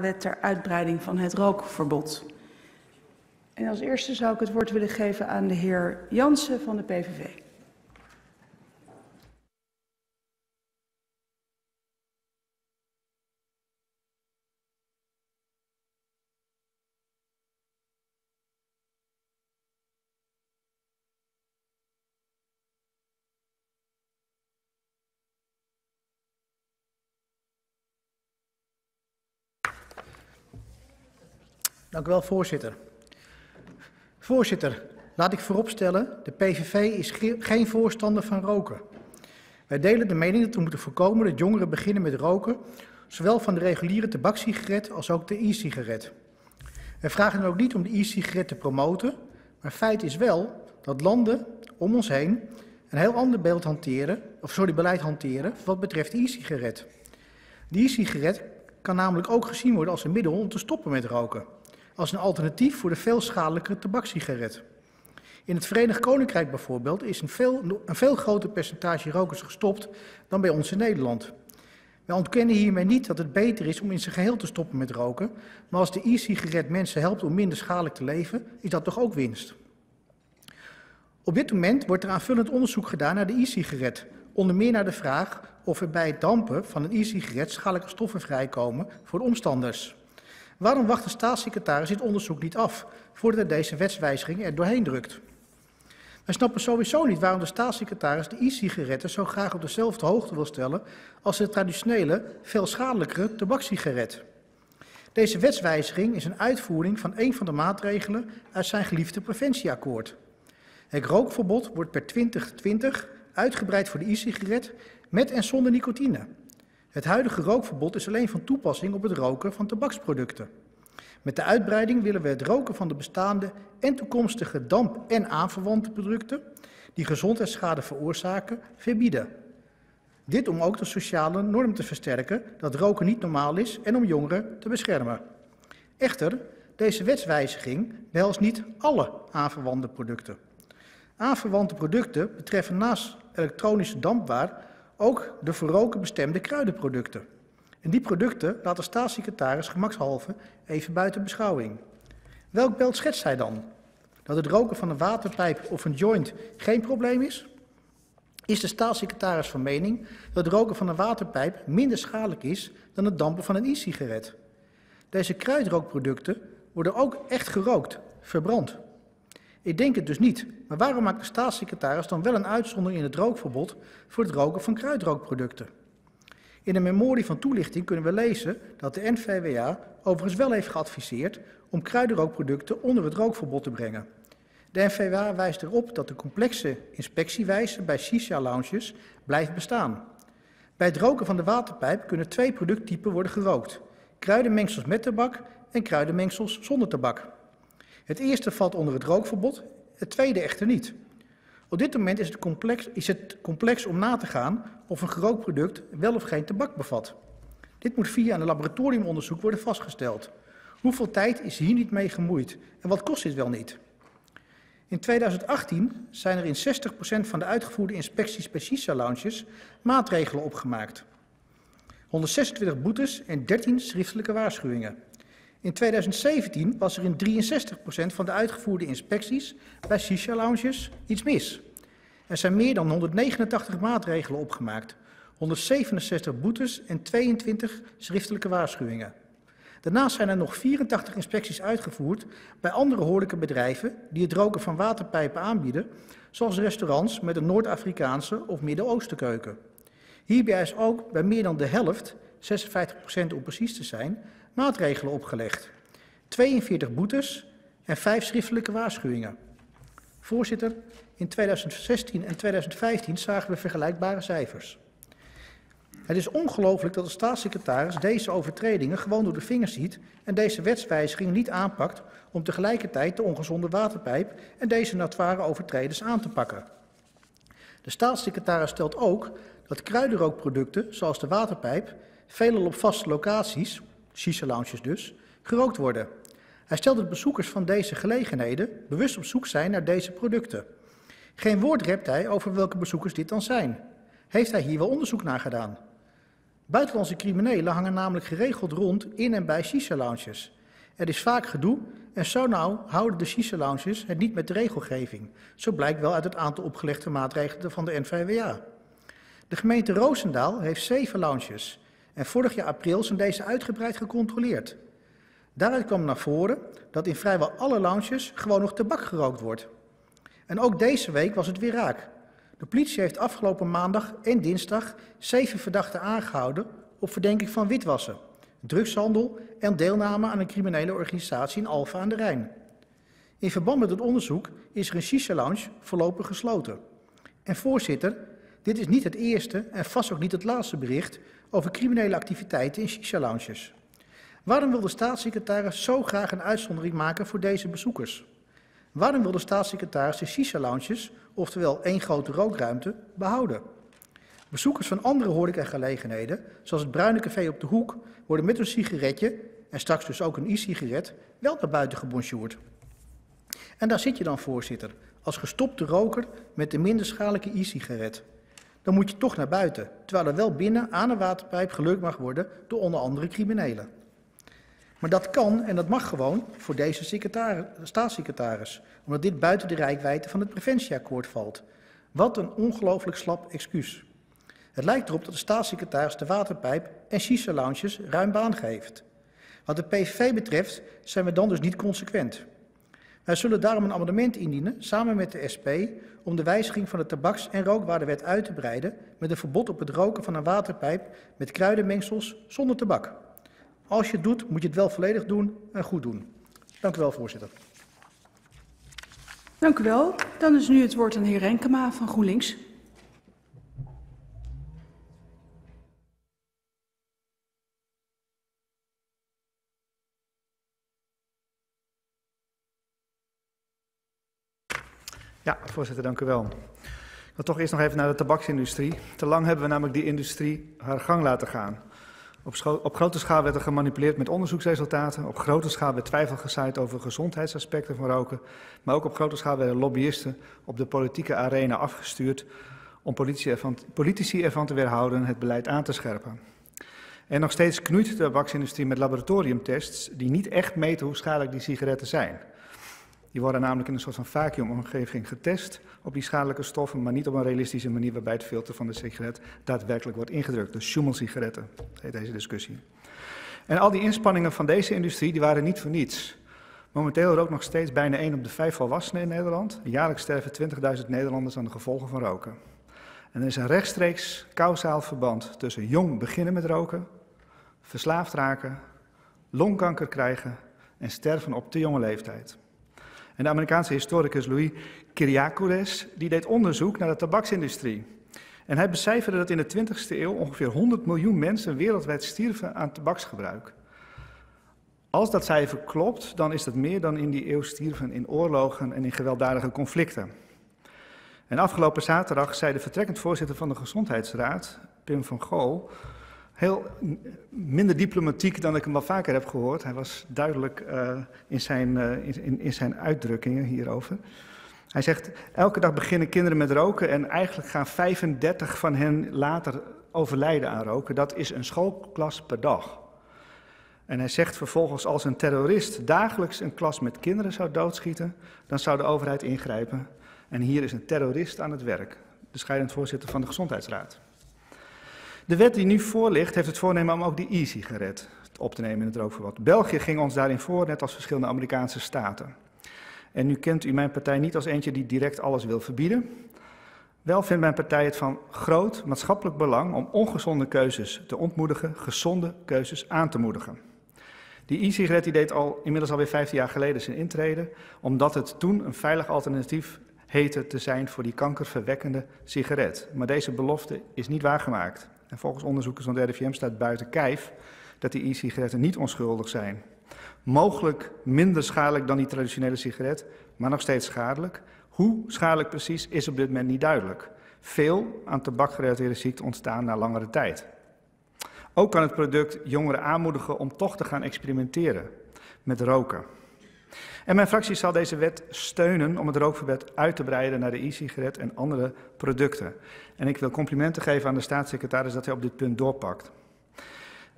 wet ter uitbreiding van het rookverbod. En als eerste zou ik het woord willen geven aan de heer Jansen van de PVV. Dank u wel, voorzitter. Voorzitter, laat ik vooropstellen, de PVV is geen voorstander van roken. Wij delen de mening dat we moeten voorkomen dat jongeren beginnen met roken, zowel van de reguliere tabakssigaret als ook de e-sigaret. Wij vragen dan ook niet om de e-sigaret te promoten, maar feit is wel dat landen om ons heen een heel ander beeld hanteren, of sorry, beleid hanteren wat betreft de e-sigaret. De e-sigaret kan namelijk ook gezien worden als een middel om te stoppen met roken als een alternatief voor de veel schadelijkere tabakssigaret. In het Verenigd Koninkrijk bijvoorbeeld is een veel, een veel groter percentage rokers gestopt dan bij ons in Nederland. Wij ontkennen hiermee niet dat het beter is om in zijn geheel te stoppen met roken, maar als de e-sigaret mensen helpt om minder schadelijk te leven, is dat toch ook winst. Op dit moment wordt er aanvullend onderzoek gedaan naar de e-sigaret, onder meer naar de vraag of er bij het dampen van een e-sigaret schadelijke stoffen vrijkomen voor de omstanders. Waarom wacht de staatssecretaris dit onderzoek niet af voordat hij deze wetswijziging er doorheen drukt? Wij snappen sowieso niet waarom de staatssecretaris de e-sigaretten zo graag op dezelfde hoogte wil stellen als de traditionele, veel schadelijkere tabakssigaret. Deze wetswijziging is een uitvoering van een van de maatregelen uit zijn geliefde preventieakkoord. Het rookverbod wordt per 2020 uitgebreid voor de e-sigaret met en zonder nicotine. Het huidige rookverbod is alleen van toepassing op het roken van tabaksproducten. Met de uitbreiding willen we het roken van de bestaande en toekomstige damp- en aanverwante producten die gezondheidsschade veroorzaken, verbieden. Dit om ook de sociale norm te versterken dat roken niet normaal is en om jongeren te beschermen. Echter, deze wetswijziging behelst niet alle aanverwante producten. Aanverwante producten betreffen naast elektronische dampbaar ook de voor roken bestemde kruidenproducten. En die producten laat de staatssecretaris gemakshalve even buiten beschouwing. Welk beeld schetst hij dan? Dat het roken van een waterpijp of een joint geen probleem is? Is de staatssecretaris van mening dat het roken van een waterpijp minder schadelijk is dan het dampen van een e-sigaret? Deze kruidrookproducten worden ook echt gerookt, verbrand. Ik denk het dus niet. Maar waarom maakt de staatssecretaris dan wel een uitzondering in het rookverbod voor het roken van kruidrookproducten? In de memorie van toelichting kunnen we lezen dat de NVWA overigens wel heeft geadviseerd om kruidenrookproducten onder het rookverbod te brengen. De NVWA wijst erop dat de complexe inspectiewijze bij shisha-lounges blijft bestaan. Bij het roken van de waterpijp kunnen twee producttypen worden gerookt. Kruidenmengsels met tabak en kruidenmengsels zonder tabak. Het eerste valt onder het rookverbod, het tweede echter niet. Op dit moment is het, complex, is het complex om na te gaan of een gerookt product wel of geen tabak bevat. Dit moet via een laboratoriumonderzoek worden vastgesteld. Hoeveel tijd is hier niet mee gemoeid en wat kost dit wel niet? In 2018 zijn er in 60% van de uitgevoerde inspecties bij shisha-lounges maatregelen opgemaakt. 126 boetes en 13 schriftelijke waarschuwingen. In 2017 was er in 63% van de uitgevoerde inspecties bij shisha-lounges iets mis. Er zijn meer dan 189 maatregelen opgemaakt, 167 boetes en 22 schriftelijke waarschuwingen. Daarnaast zijn er nog 84 inspecties uitgevoerd bij andere horecabedrijven die het roken van waterpijpen aanbieden, zoals restaurants met een Noord-Afrikaanse of Midden-Oosten keuken. Hierbij is ook bij meer dan de helft, 56% om precies te zijn, maatregelen opgelegd. 42 boetes en 5 schriftelijke waarschuwingen. Voorzitter, in 2016 en 2015 zagen we vergelijkbare cijfers. Het is ongelooflijk dat de staatssecretaris deze overtredingen gewoon door de vingers ziet en deze wetswijziging niet aanpakt om tegelijkertijd de ongezonde waterpijp en deze notoire overtreders aan te pakken. De staatssecretaris stelt ook dat kruidenrookproducten, zoals de waterpijp, veelal op vaste locaties, shisha-lounges dus, gerookt worden. Hij stelt dat bezoekers van deze gelegenheden bewust op zoek zijn naar deze producten. Geen woord rept hij over welke bezoekers dit dan zijn. Heeft hij hier wel onderzoek naar gedaan? Buitenlandse criminelen hangen namelijk geregeld rond in en bij shisha-lounges. Er is vaak gedoe en zo nou houden de shisha-lounges het niet met de regelgeving. Zo blijkt wel uit het aantal opgelegde maatregelen van de NVWA. De gemeente Roosendaal heeft zeven lounges en vorig jaar april zijn deze uitgebreid gecontroleerd. Daaruit kwam naar voren dat in vrijwel alle lounges gewoon nog tabak gerookt wordt. En ook deze week was het weer raak. De politie heeft afgelopen maandag en dinsdag zeven verdachten aangehouden op verdenking van witwassen, drugshandel en deelname aan een criminele organisatie in Alfa aan de Rijn. In verband met het onderzoek is er een shisha-lounge voorlopig gesloten. En voorzitter, dit is niet het eerste en vast ook niet het laatste bericht over criminele activiteiten in shisha-lounges. Waarom wil de staatssecretaris zo graag een uitzondering maken voor deze bezoekers? Waarom wil de staatssecretaris de shisha-lounges, oftewel één grote rookruimte, behouden? Bezoekers van andere horecagelegenheden, zoals het Bruine Café op de Hoek, worden met een sigaretje, en straks dus ook een e-sigaret, wel naar buiten gebonjourd. En daar zit je dan, voorzitter, als gestopte roker met de minder schadelijke e-sigaret. Dan moet je toch naar buiten, terwijl er wel binnen aan een waterpijp gelukt mag worden door onder andere criminelen. Maar dat kan en dat mag gewoon voor deze staatssecretaris, omdat dit buiten de rijkwijde van het preventieakkoord valt. Wat een ongelooflijk slap excuus. Het lijkt erop dat de staatssecretaris de waterpijp en shisha-lounges ruim baan geeft. Wat de PVV betreft zijn we dan dus niet consequent. Wij zullen daarom een amendement indienen, samen met de SP, om de wijziging van de tabaks- en rookwaardewet uit te breiden met een verbod op het roken van een waterpijp met kruidenmengsels zonder tabak. Als je het doet, moet je het wel volledig doen en goed doen. Dank u wel, voorzitter. Dank u wel. Dan is nu het woord aan de heer Renkema van GroenLinks. Ja, voorzitter, dank u wel. Ik wil toch eerst nog even naar de tabaksindustrie. Te lang hebben we namelijk die industrie haar gang laten gaan. Op, op, grote schaal werd er gemanipuleerd met onderzoeksresultaten. Op grote schaal werd twijfel gezaaid over gezondheidsaspecten van roken. Maar ook op grote schaal werden lobbyisten op de politieke arena afgestuurd om politici ervan, politici ervan te weerhouden het beleid aan te scherpen. En nog steeds knoeit de tabaksindustrie met laboratoriumtests die niet echt meten hoe schadelijk die sigaretten zijn. Die worden namelijk in een soort van vacuümomgeving getest op die schadelijke stoffen, maar niet op een realistische manier waarbij het filter van de sigaret daadwerkelijk wordt ingedrukt. De Schummel-sigaretten heet deze discussie. En al die inspanningen van deze industrie die waren niet voor niets. Momenteel rookt nog steeds bijna 1 op de 5 volwassenen in Nederland. Jaarlijks sterven 20.000 Nederlanders aan de gevolgen van roken. En er is een rechtstreeks kausaal verband tussen jong beginnen met roken, verslaafd raken, longkanker krijgen en sterven op te jonge leeftijd. En de Amerikaanse historicus Louis Kyriakoudes deed onderzoek naar de tabaksindustrie. En hij becijferde dat in de 20e eeuw ongeveer 100 miljoen mensen wereldwijd stierven aan tabaksgebruik. Als dat cijfer klopt, dan is dat meer dan in die eeuw stierven in oorlogen en in gewelddadige conflicten. En afgelopen zaterdag zei de vertrekkend voorzitter van de Gezondheidsraad, Pim van Gool, heel minder diplomatiek dan ik hem wel vaker heb gehoord. Hij was duidelijk uh, in, zijn, uh, in, in zijn uitdrukkingen hierover. Hij zegt, elke dag beginnen kinderen met roken en eigenlijk gaan 35 van hen later overlijden aan roken. Dat is een schoolklas per dag. En hij zegt vervolgens, als een terrorist dagelijks een klas met kinderen zou doodschieten, dan zou de overheid ingrijpen. En hier is een terrorist aan het werk, de scheidend voorzitter van de Gezondheidsraad. De wet die nu voor ligt, heeft het voornemen om ook die e-sigaret op te nemen in het rookverbod. België ging ons daarin voor, net als verschillende Amerikaanse staten. En nu kent u mijn partij niet als eentje die direct alles wil verbieden. Wel vindt mijn partij het van groot maatschappelijk belang om ongezonde keuzes te ontmoedigen, gezonde keuzes aan te moedigen. Die e-sigaret deed al inmiddels alweer 15 jaar geleden zijn intrede, omdat het toen een veilig alternatief heette te zijn voor die kankerverwekkende sigaret. Maar deze belofte is niet waargemaakt. En volgens onderzoekers van de RIVM staat buiten kijf dat die e-sigaretten niet onschuldig zijn. Mogelijk minder schadelijk dan die traditionele sigaret, maar nog steeds schadelijk. Hoe schadelijk precies is op dit moment niet duidelijk. Veel aan tabakgerelateerde ziekten ontstaan na langere tijd. Ook kan het product jongeren aanmoedigen om toch te gaan experimenteren met roken. En mijn fractie zal deze wet steunen om het rookverbod uit te breiden naar de e-sigaret en andere producten. En ik wil complimenten geven aan de staatssecretaris dat hij op dit punt doorpakt.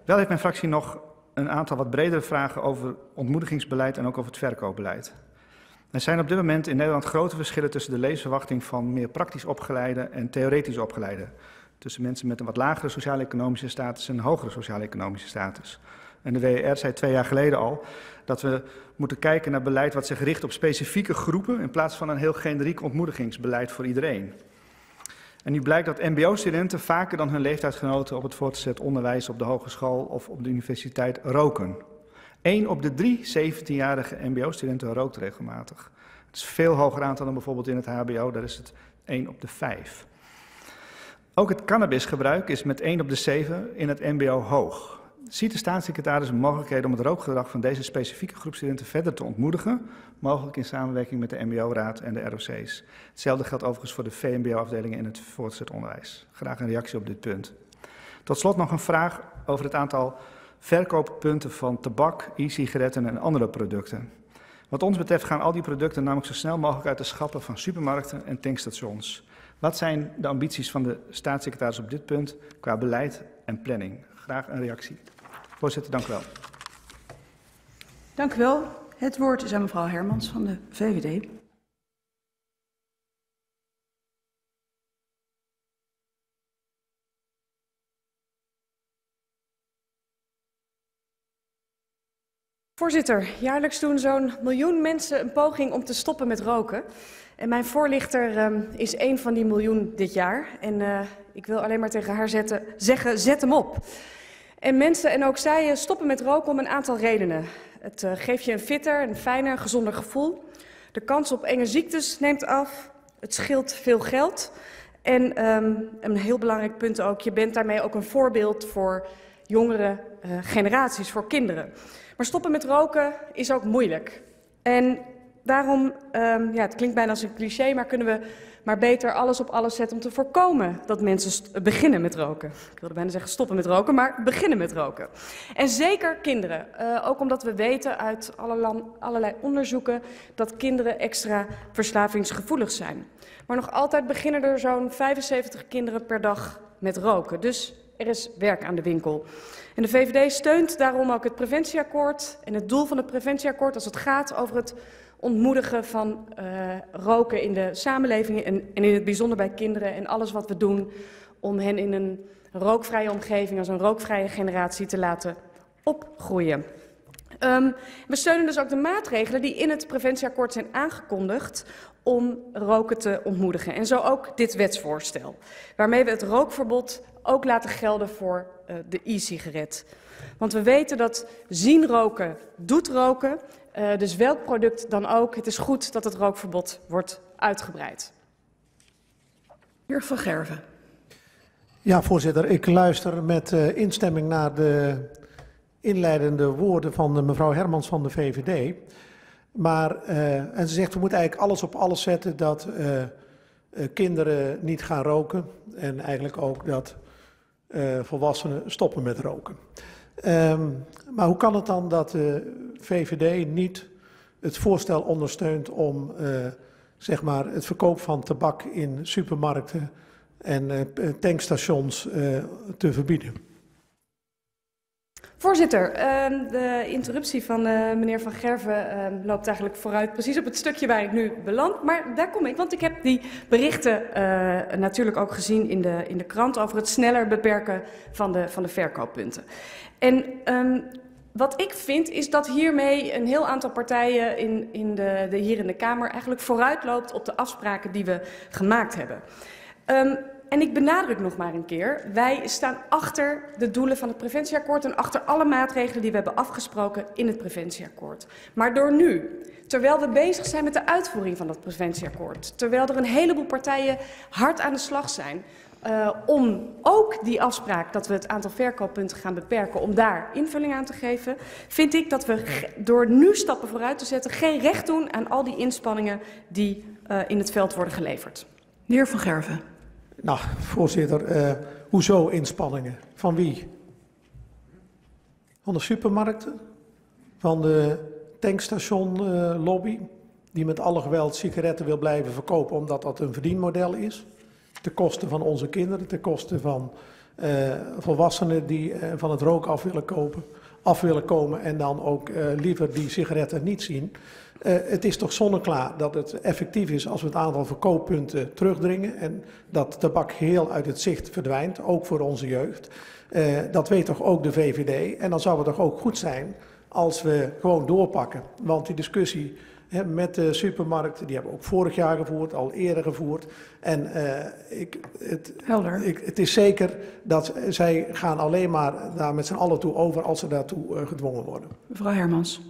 Wel heeft mijn fractie nog een aantal wat bredere vragen over ontmoedigingsbeleid en ook over het verkoopbeleid. Er zijn op dit moment in Nederland grote verschillen tussen de levensverwachting van meer praktisch opgeleide en theoretisch opgeleide. Tussen mensen met een wat lagere sociaal-economische status en een hogere sociaal-economische status. En de WER zei twee jaar geleden al dat we moeten kijken naar beleid wat zich richt op specifieke groepen in plaats van een heel generiek ontmoedigingsbeleid voor iedereen. En nu blijkt dat MBO-studenten vaker dan hun leeftijdsgenoten op het voortgezet onderwijs, op de hogeschool of op de universiteit roken. Eén op de drie 17-jarige MBO-studenten rookt regelmatig. Het is veel hoger aantal dan bijvoorbeeld in het HBO, daar is het 1 op de 5. Ook het cannabisgebruik is met 1 op de 7 in het MBO hoog. Ziet de staatssecretaris een mogelijkheid om het rookgedrag van deze specifieke groep studenten verder te ontmoedigen, mogelijk in samenwerking met de MBO-raad en de ROC's? Hetzelfde geldt overigens voor de VMBO-afdelingen in het voortgezet onderwijs. Graag een reactie op dit punt. Tot slot nog een vraag over het aantal verkooppunten van tabak, e-sigaretten en andere producten. Wat ons betreft gaan al die producten namelijk zo snel mogelijk uit de schappen van supermarkten en tankstations. Wat zijn de ambities van de staatssecretaris op dit punt qua beleid en planning? Graag een reactie. Voorzitter, dank u wel. Dank u wel. Het woord is aan mevrouw Hermans van de VVD. Voorzitter, jaarlijks doen zo'n miljoen mensen een poging om te stoppen met roken. En mijn voorlichter um, is één van die miljoen dit jaar. En uh, ik wil alleen maar tegen haar zetten, zeggen, zet hem op. En mensen en ook zij eh, stoppen met roken om een aantal redenen. Het uh, geeft je een fitter, een fijner, gezonder gevoel. De kans op enge ziektes neemt af. Het scheelt veel geld. En um, een heel belangrijk punt ook, je bent daarmee ook een voorbeeld voor jongere generaties, voor kinderen. Maar stoppen met roken is ook moeilijk. En daarom, um, ja, het klinkt bijna als een cliché, maar kunnen we maar beter alles op alles zetten om te voorkomen dat mensen beginnen met roken. Ik wilde bijna zeggen stoppen met roken, maar beginnen met roken. En zeker kinderen. Uh, ook omdat we weten uit allerlei onderzoeken dat kinderen extra verslavingsgevoelig zijn. Maar nog altijd beginnen er zo'n 75 kinderen per dag met roken. Dus er is werk aan de winkel. En de VVD steunt daarom ook het preventieakkoord en het doel van het preventieakkoord als het gaat over het ontmoedigen van uh, roken in de samenleving en, en in het bijzonder bij kinderen en alles wat we doen om hen in een rookvrije omgeving als een rookvrije generatie te laten opgroeien. Um, we steunen dus ook de maatregelen die in het preventieakkoord zijn aangekondigd om roken te ontmoedigen. En zo ook dit wetsvoorstel, waarmee we het rookverbod ook laten gelden voor uh, de e-sigaret. Want we weten dat zien roken doet roken. Uh, dus welk product dan ook, het is goed dat het rookverbod wordt uitgebreid. Heer Van Gerven. Ja, voorzitter. Ik luister met uh, instemming naar de inleidende woorden van de mevrouw Hermans van de VVD. Maar, uh, en ze zegt, we moeten eigenlijk alles op alles zetten dat uh, uh, kinderen niet gaan roken. En eigenlijk ook dat volwassenen stoppen met roken. Um, maar hoe kan het dan dat de VVD niet het voorstel ondersteunt om zeg maar het verkoop van tabak in supermarkten en tankstations te verbieden? Voorzitter, uh, de interruptie van uh, meneer Van Gerven uh, loopt eigenlijk vooruit precies op het stukje waar ik nu beland. Maar daar kom ik, want ik heb die berichten uh, natuurlijk ook gezien in de, in de krant over het sneller beperken van de, van de verkooppunten. En um, wat ik vind is dat hiermee een heel aantal partijen in, in de, de, hier in de Kamer eigenlijk vooruitloopt op de afspraken die we gemaakt hebben. Um, en ik benadruk nog maar een keer, wij staan achter de doelen van het preventieakkoord en achter alle maatregelen die we hebben afgesproken in het preventieakkoord. Maar door nu, terwijl we bezig zijn met de uitvoering van dat preventieakkoord, terwijl er een heleboel partijen hard aan de slag zijn, uh, om ook die afspraak dat we het aantal verkooppunten gaan beperken, om daar invulling aan te geven, vind ik dat we door nu stappen vooruit te zetten geen recht doen aan al die inspanningen die uh, in het veld worden geleverd. De heer Van Gerven. Nou, voorzitter, uh, hoezo inspanningen? Van wie? Van de supermarkten? Van de tankstationlobby? Uh, die met alle geweld sigaretten wil blijven verkopen omdat dat een verdienmodel is? Ten koste van onze kinderen, ten koste van uh, volwassenen die uh, van het rook af willen, kopen, af willen komen en dan ook uh, liever die sigaretten niet zien. het is toch zonneklaar dat het effectief is als we het aantal verkooppunten terugdringen en dat tabak heel uit het zicht verdwijnt, ook voor onze jeugd. dat weet toch ook de VVD en dan zou het toch ook goed zijn als we gewoon doorpakken. Want die discussie hè, met de supermarkten, die hebben we ook vorig jaar gevoerd, al eerder gevoerd. En uh, ik, het, Helder. Ik, het is zeker dat zij gaan alleen maar daar met z'n allen toe over als ze daartoe uh, gedwongen worden. Mevrouw Hermans.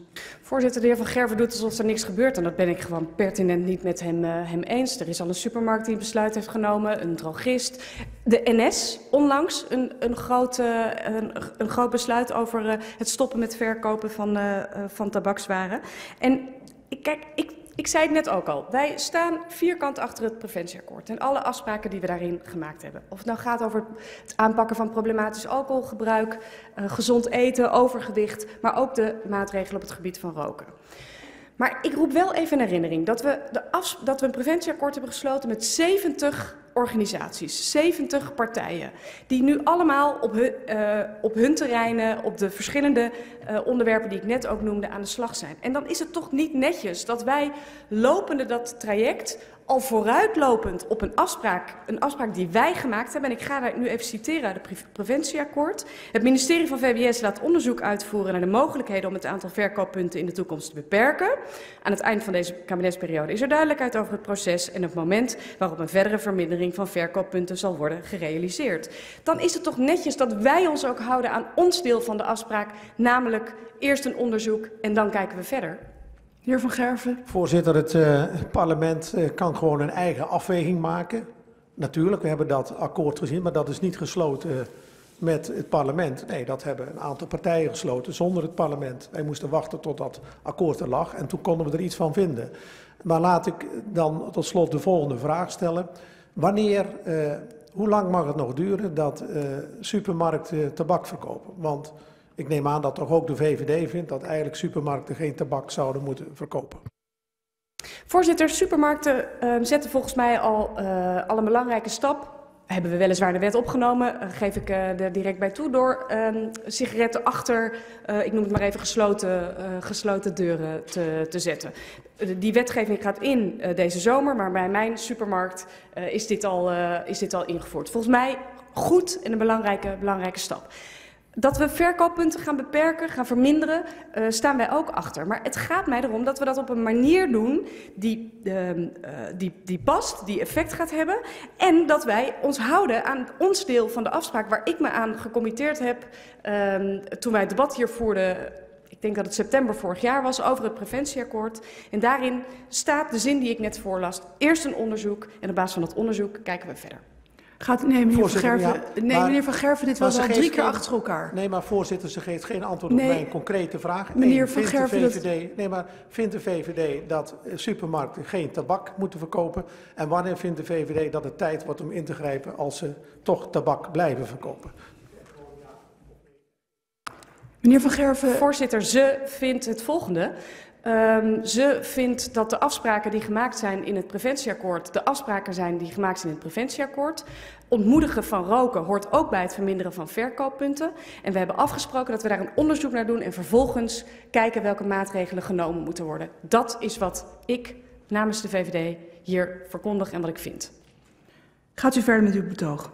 Voorzitter, de heer Van Gerven doet alsof er niks gebeurt. En dat ben ik gewoon pertinent niet met hem, uh, hem eens. Er is al een supermarkt die een besluit heeft genomen, een drogist. De NS, onlangs, een, een, groot, uh, een, een groot besluit over uh, het stoppen met verkopen van, van tabakswaren. En kijk, ik ik zei het net ook al. Wij staan vierkant achter het preventieakkoord en alle afspraken die we daarin gemaakt hebben. Of het nou gaat over het aanpakken van problematisch alcoholgebruik, uh, gezond eten, overgewicht, maar ook de maatregelen op het gebied van roken. Maar ik roep wel even in herinnering dat we, de dat we een preventieakkoord hebben gesloten met 70 organisaties, 70 partijen, die nu allemaal op hun, uh, op hun terreinen, op de verschillende uh, onderwerpen die ik net ook noemde, aan de slag zijn. En dan is het toch niet netjes dat wij lopende dat traject al vooruitlopend op een afspraak, een afspraak die wij gemaakt hebben, en ik ga daar nu even citeren uit het preventieakkoord. Het ministerie van VWS laat onderzoek uitvoeren naar de mogelijkheden om het aantal verkooppunten in de toekomst te beperken. Aan het eind van deze kabinetsperiode is er duidelijkheid over het proces en het moment waarop een verdere vermindering van verkooppunten zal worden gerealiseerd. Dan is het toch netjes dat wij ons ook houden aan ons deel van de afspraak, namelijk eerst een onderzoek en dan kijken we verder. Heer Van Gerven. Voorzitter, het uh, parlement uh, kan gewoon een eigen afweging maken. Natuurlijk, we hebben dat akkoord gezien, maar dat is niet gesloten uh, met het parlement. Nee, dat hebben een aantal partijen gesloten zonder het parlement. Wij moesten wachten tot dat akkoord er lag en toen konden we er iets van vinden. Maar laat ik dan tot slot de volgende vraag stellen. Wanneer, hoe lang mag het nog duren dat supermarkten tabak verkopen? Want ik neem aan dat toch ook de VVD vindt dat eigenlijk supermarkten geen tabak zouden moeten verkopen. Voorzitter, supermarkten uh, zetten volgens mij al, al een belangrijke stap. Hebben we weliswaar de wet opgenomen, geef ik er direct bij toe, door uh, sigaretten achter, ik noem het maar even, gesloten, gesloten deuren te, te zetten. Uh, die wetgeving gaat in uh, deze zomer, maar bij mijn supermarkt uh, is, dit al, is dit al ingevoerd. Volgens mij goed en een belangrijke, belangrijke stap. Dat we verkooppunten gaan beperken, gaan verminderen, uh, staan wij ook achter. Maar het gaat mij erom dat we dat op een manier doen die, uh, die, die past, die effect gaat hebben. En dat wij ons houden aan ons deel van de afspraak waar ik me aan gecommitteerd heb toen wij het debat hier voerden denk dat het september vorig jaar was, over het preventieakkoord. En daarin staat de zin die ik net voorlas. Eerst een onderzoek en op basis van dat onderzoek kijken we verder. Gaat, nee, meneer Van Gerven, ja, nee, maar, meneer Van Gerven, dit was al drie keer geen, achter elkaar. Nee, maar voorzitter, ze geeft geen antwoord nee, op mijn concrete vraag. Meneer Eén, Van Gerven... De VVD, dat... Nee, maar vindt de VVD dat supermarkten geen tabak moeten verkopen? En wanneer vindt de VVD dat het tijd wordt om in te grijpen als ze toch tabak blijven verkopen? Meneer Van Gerven... Voorzitter, ze vindt het volgende. Um, ze vindt dat de afspraken die gemaakt zijn in het preventieakkoord de afspraken zijn die gemaakt zijn in het preventieakkoord. Ontmoedigen van roken hoort ook bij het verminderen van verkooppunten. En we hebben afgesproken dat we daar een onderzoek naar doen en vervolgens kijken welke maatregelen genomen moeten worden. Dat is wat ik namens de VVD hier verkondig en wat ik vind. Gaat u verder met uw betoog?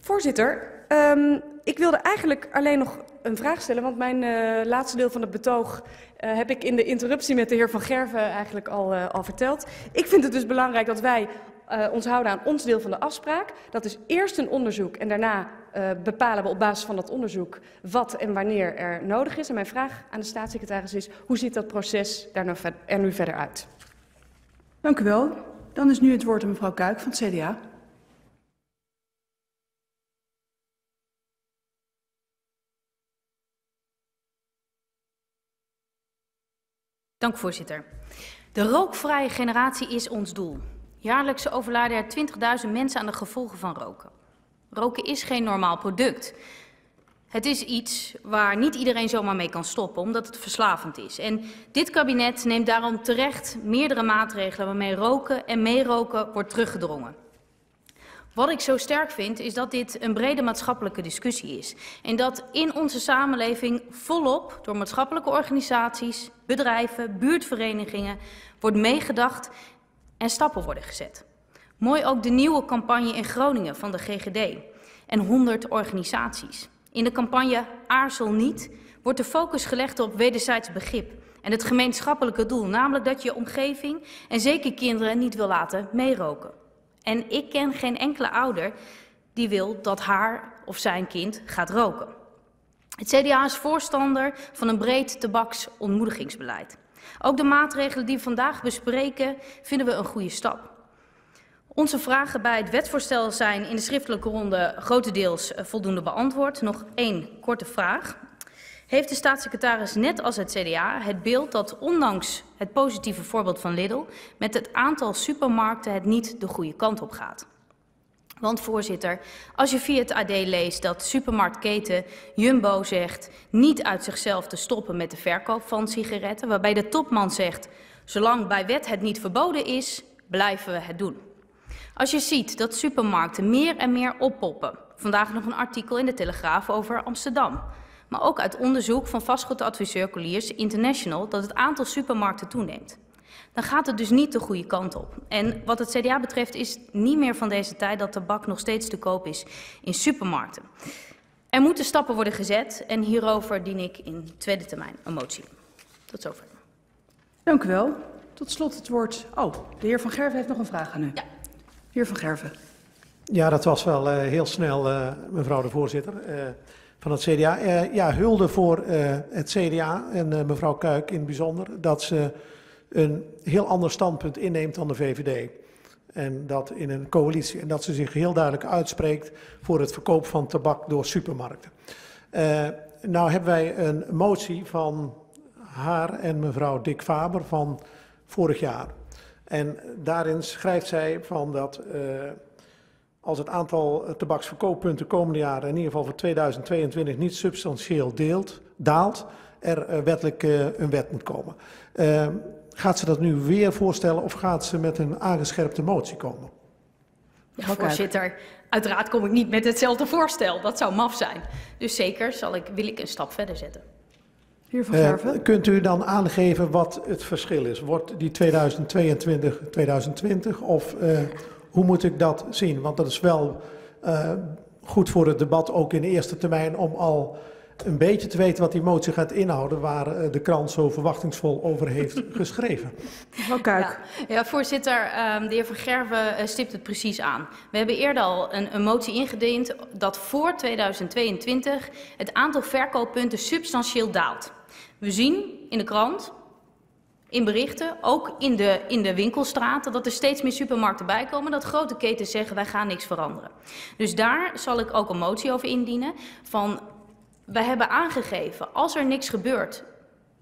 Voorzitter, um, ik wilde eigenlijk alleen nog een vraag stellen, want mijn uh, laatste deel van het betoog uh, heb ik in de interruptie met de heer Van Gerven eigenlijk al, uh, al verteld. Ik vind het dus belangrijk dat wij ons houden aan ons deel van de afspraak. Dat is eerst een onderzoek en daarna bepalen we op basis van dat onderzoek wat en wanneer er nodig is. En mijn vraag aan de staatssecretaris is, hoe ziet dat proces daar nou er nu verder uit? Dank u wel. Dan is nu het woord aan mevrouw Kuik van het CDA. Dank voorzitter. De rookvrije generatie is ons doel. Jaarlijks overlijden er 20.000 mensen aan de gevolgen van roken. Roken is geen normaal product. Het is iets waar niet iedereen zomaar mee kan stoppen, omdat het verslavend is. En dit kabinet neemt daarom terecht meerdere maatregelen waarmee roken en meeroken wordt teruggedrongen. Wat ik zo sterk vind, is dat dit een brede maatschappelijke discussie is. En dat in onze samenleving volop door maatschappelijke organisaties, bedrijven, buurtverenigingen wordt meegedacht en stappen worden gezet. Mooi ook de nieuwe campagne in Groningen van de GGD en 100 organisaties. In de campagne Aarzel niet wordt de focus gelegd op wederzijds begrip en het gemeenschappelijke doel, namelijk dat je omgeving en zeker kinderen niet wil laten meeroken. En ik ken geen enkele ouder die wil dat haar of zijn kind gaat roken. Het CDA is voorstander van een breed tabaksontmoedigingsbeleid. Ook de maatregelen die we vandaag bespreken vinden we een goede stap. Onze vragen bij het wetsvoorstel zijn in de schriftelijke ronde grotendeels eh, voldoende beantwoord. Nog één korte vraag. Heeft de staatssecretaris net als het CDA het beeld dat ondanks het positieve voorbeeld van Lidl met het aantal supermarkten het niet de goede kant op gaat? Want voorzitter, als je via het AD leest dat supermarktketen Jumbo zegt niet uit zichzelf te stoppen met de verkoop van sigaretten, waarbij de topman zegt, zolang bij wet het niet verboden is, blijven we het doen. Als je ziet dat supermarkten meer en meer oppoppen, vandaag nog een artikel in de Telegraaf over Amsterdam, maar ook uit onderzoek van vastgoedadviseur Colliers International dat het aantal supermarkten toeneemt. Dan gaat het dus niet de goede kant op. En wat het CDA betreft is niet meer van deze tijd dat tabak nog steeds te koop is in supermarkten. Er moeten stappen worden gezet en hierover dien ik in tweede termijn een motie. Tot zover. Dank u wel. Tot slot het woord. Oh, de heer Van Gerven heeft nog een vraag aan u. Ja. Heer Van Gerven. Ja, dat was wel uh, heel snel, uh, mevrouw de voorzitter uh, van het CDA. ja, hulde voor het CDA en mevrouw Kuik in het bijzonder dat ze een heel ander standpunt inneemt dan de VVD. En dat in een coalitie. En dat ze zich heel duidelijk uitspreekt voor het verkoop van tabak door supermarkten. Nou hebben wij een motie van haar en mevrouw Dick Faber van vorig jaar. En daarin schrijft zij van dat als het aantal tabaksverkooppunten komende jaren in ieder geval voor 2022 niet substantieel deelt, daalt, er uh, wettelijk een wet moet komen. Gaat ze dat nu weer voorstellen of gaat ze met een aangescherpte motie komen? Ja, voorzitter, uiteraard kom ik niet met hetzelfde voorstel. Dat zou maf zijn. Dus zeker zal ik, wil ik een stap verder zetten. Heer Van Gerven. Uh, kunt u dan aangeven wat het verschil is? Wordt die 2022 2020 of uh, hoe moet ik dat zien? Want dat is wel uh, goed voor het debat ook in de eerste termijn om al een beetje te weten wat die motie gaat inhouden, waar eh, de krant zo verwachtingsvol over heeft geschreven. Mevrouw Kuik. Ja, ja, voorzitter, um, de heer Van Gerven uh, stipt het precies aan. We hebben eerder al een, een motie ingediend dat voor 2022 het aantal verkooppunten substantieel daalt. We zien in de krant, in berichten, ook in de, in de winkelstraten, dat er steeds meer supermarkten bijkomen, dat grote ketens zeggen wij gaan niks veranderen. Dus daar zal ik ook een motie over indienen van wij hebben aangegeven, als er niks gebeurt,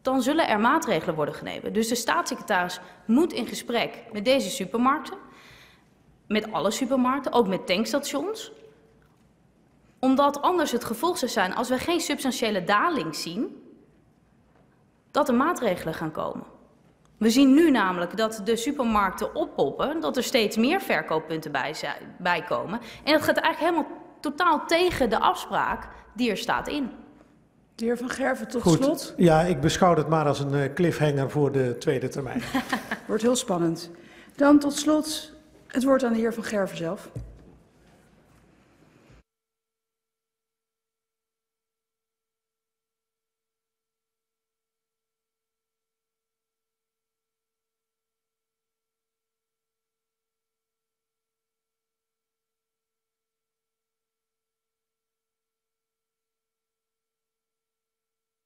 dan zullen er maatregelen worden genomen. Dus de staatssecretaris moet in gesprek met deze supermarkten, met alle supermarkten, ook met tankstations. Omdat anders het gevolg zou zijn, als we geen substantiële daling zien, dat er maatregelen gaan komen. We zien nu namelijk dat de supermarkten oppoppen, dat er steeds meer verkooppunten bij, bij komen. En dat gaat eigenlijk helemaal totaal tegen de afspraak die er staat in. De heer Van Gerven, tot Goed. slot. Ja, ik beschouw het maar als een uh, cliffhanger voor de tweede termijn. Wordt heel spannend. Dan tot slot het woord aan de heer Van Gerven zelf.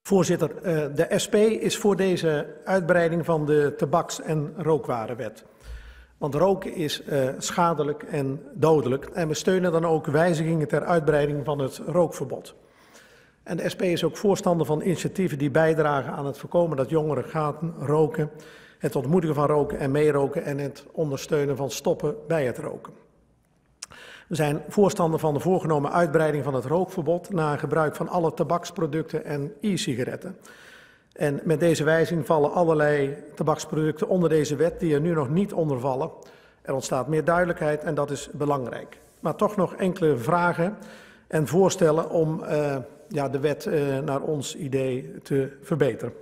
Voorzitter, uh, de SP is voor deze uitbreiding van de tabaks- en rookwarenwet. Want roken is uh, schadelijk en dodelijk. En we steunen dan ook wijzigingen ter uitbreiding van het rookverbod. En de SP is ook voorstander van initiatieven die bijdragen aan het voorkomen dat jongeren gaan roken, het ontmoedigen van roken en meeroken en het ondersteunen van stoppen bij het roken. We zijn voorstander van de voorgenomen uitbreiding van het rookverbod naar gebruik van alle tabaksproducten en e-sigaretten. En met deze wijziging vallen allerlei tabaksproducten onder deze wet die er nu nog niet onder vallen. Er ontstaat meer duidelijkheid en dat is belangrijk. maar toch nog enkele vragen en voorstellen om uh, ja, de wet uh, naar ons idee te verbeteren.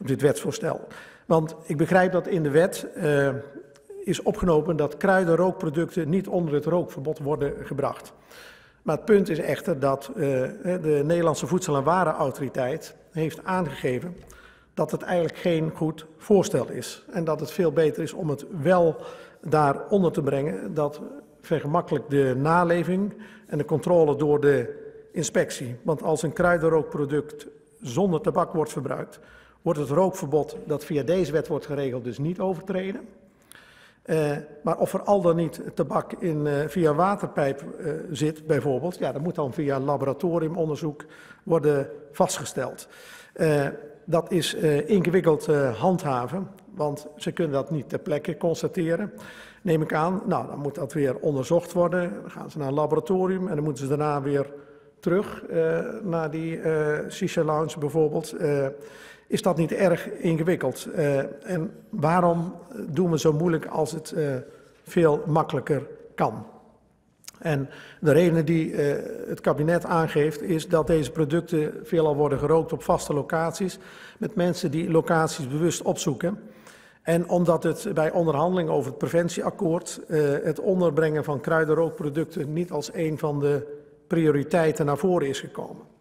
Op dit wetsvoorstel. Want ik begrijp dat in de wet uh, is opgenomen dat kruidenrookproducten niet onder het rookverbod worden gebracht. Maar het punt is echter dat uh, de Nederlandse Voedsel- en Warenautoriteit heeft aangegeven dat het eigenlijk geen goed voorstel is. En dat het veel beter is om het wel daaronder te brengen. Dat vergemakkelijkt de naleving en de controle door de inspectie. Want als een kruidenrookproduct zonder tabak wordt verbruikt, wordt het rookverbod dat via deze wet wordt geregeld dus niet overtreden. Uh, maar of er al dan niet tabak in, uh, via waterpijp uh, zit, bijvoorbeeld, ja, dat moet dan via laboratoriumonderzoek worden vastgesteld. dat is ingewikkeld handhaven, want ze kunnen dat niet ter plekke constateren, neem ik aan. Nou, dan moet dat weer onderzocht worden. Dan gaan ze naar een laboratorium en dan moeten ze daarna weer terug naar die Shisha Lounge bijvoorbeeld is dat niet erg ingewikkeld. Uh, en waarom doen we zo moeilijk als het uh, veel makkelijker kan? En de reden die uh, het kabinet aangeeft is dat deze producten veelal worden gerookt op vaste locaties met mensen die locaties bewust opzoeken. En omdat het bij onderhandeling over het preventieakkoord het onderbrengen van kruidenrookproducten niet als een van de prioriteiten naar voren is gekomen.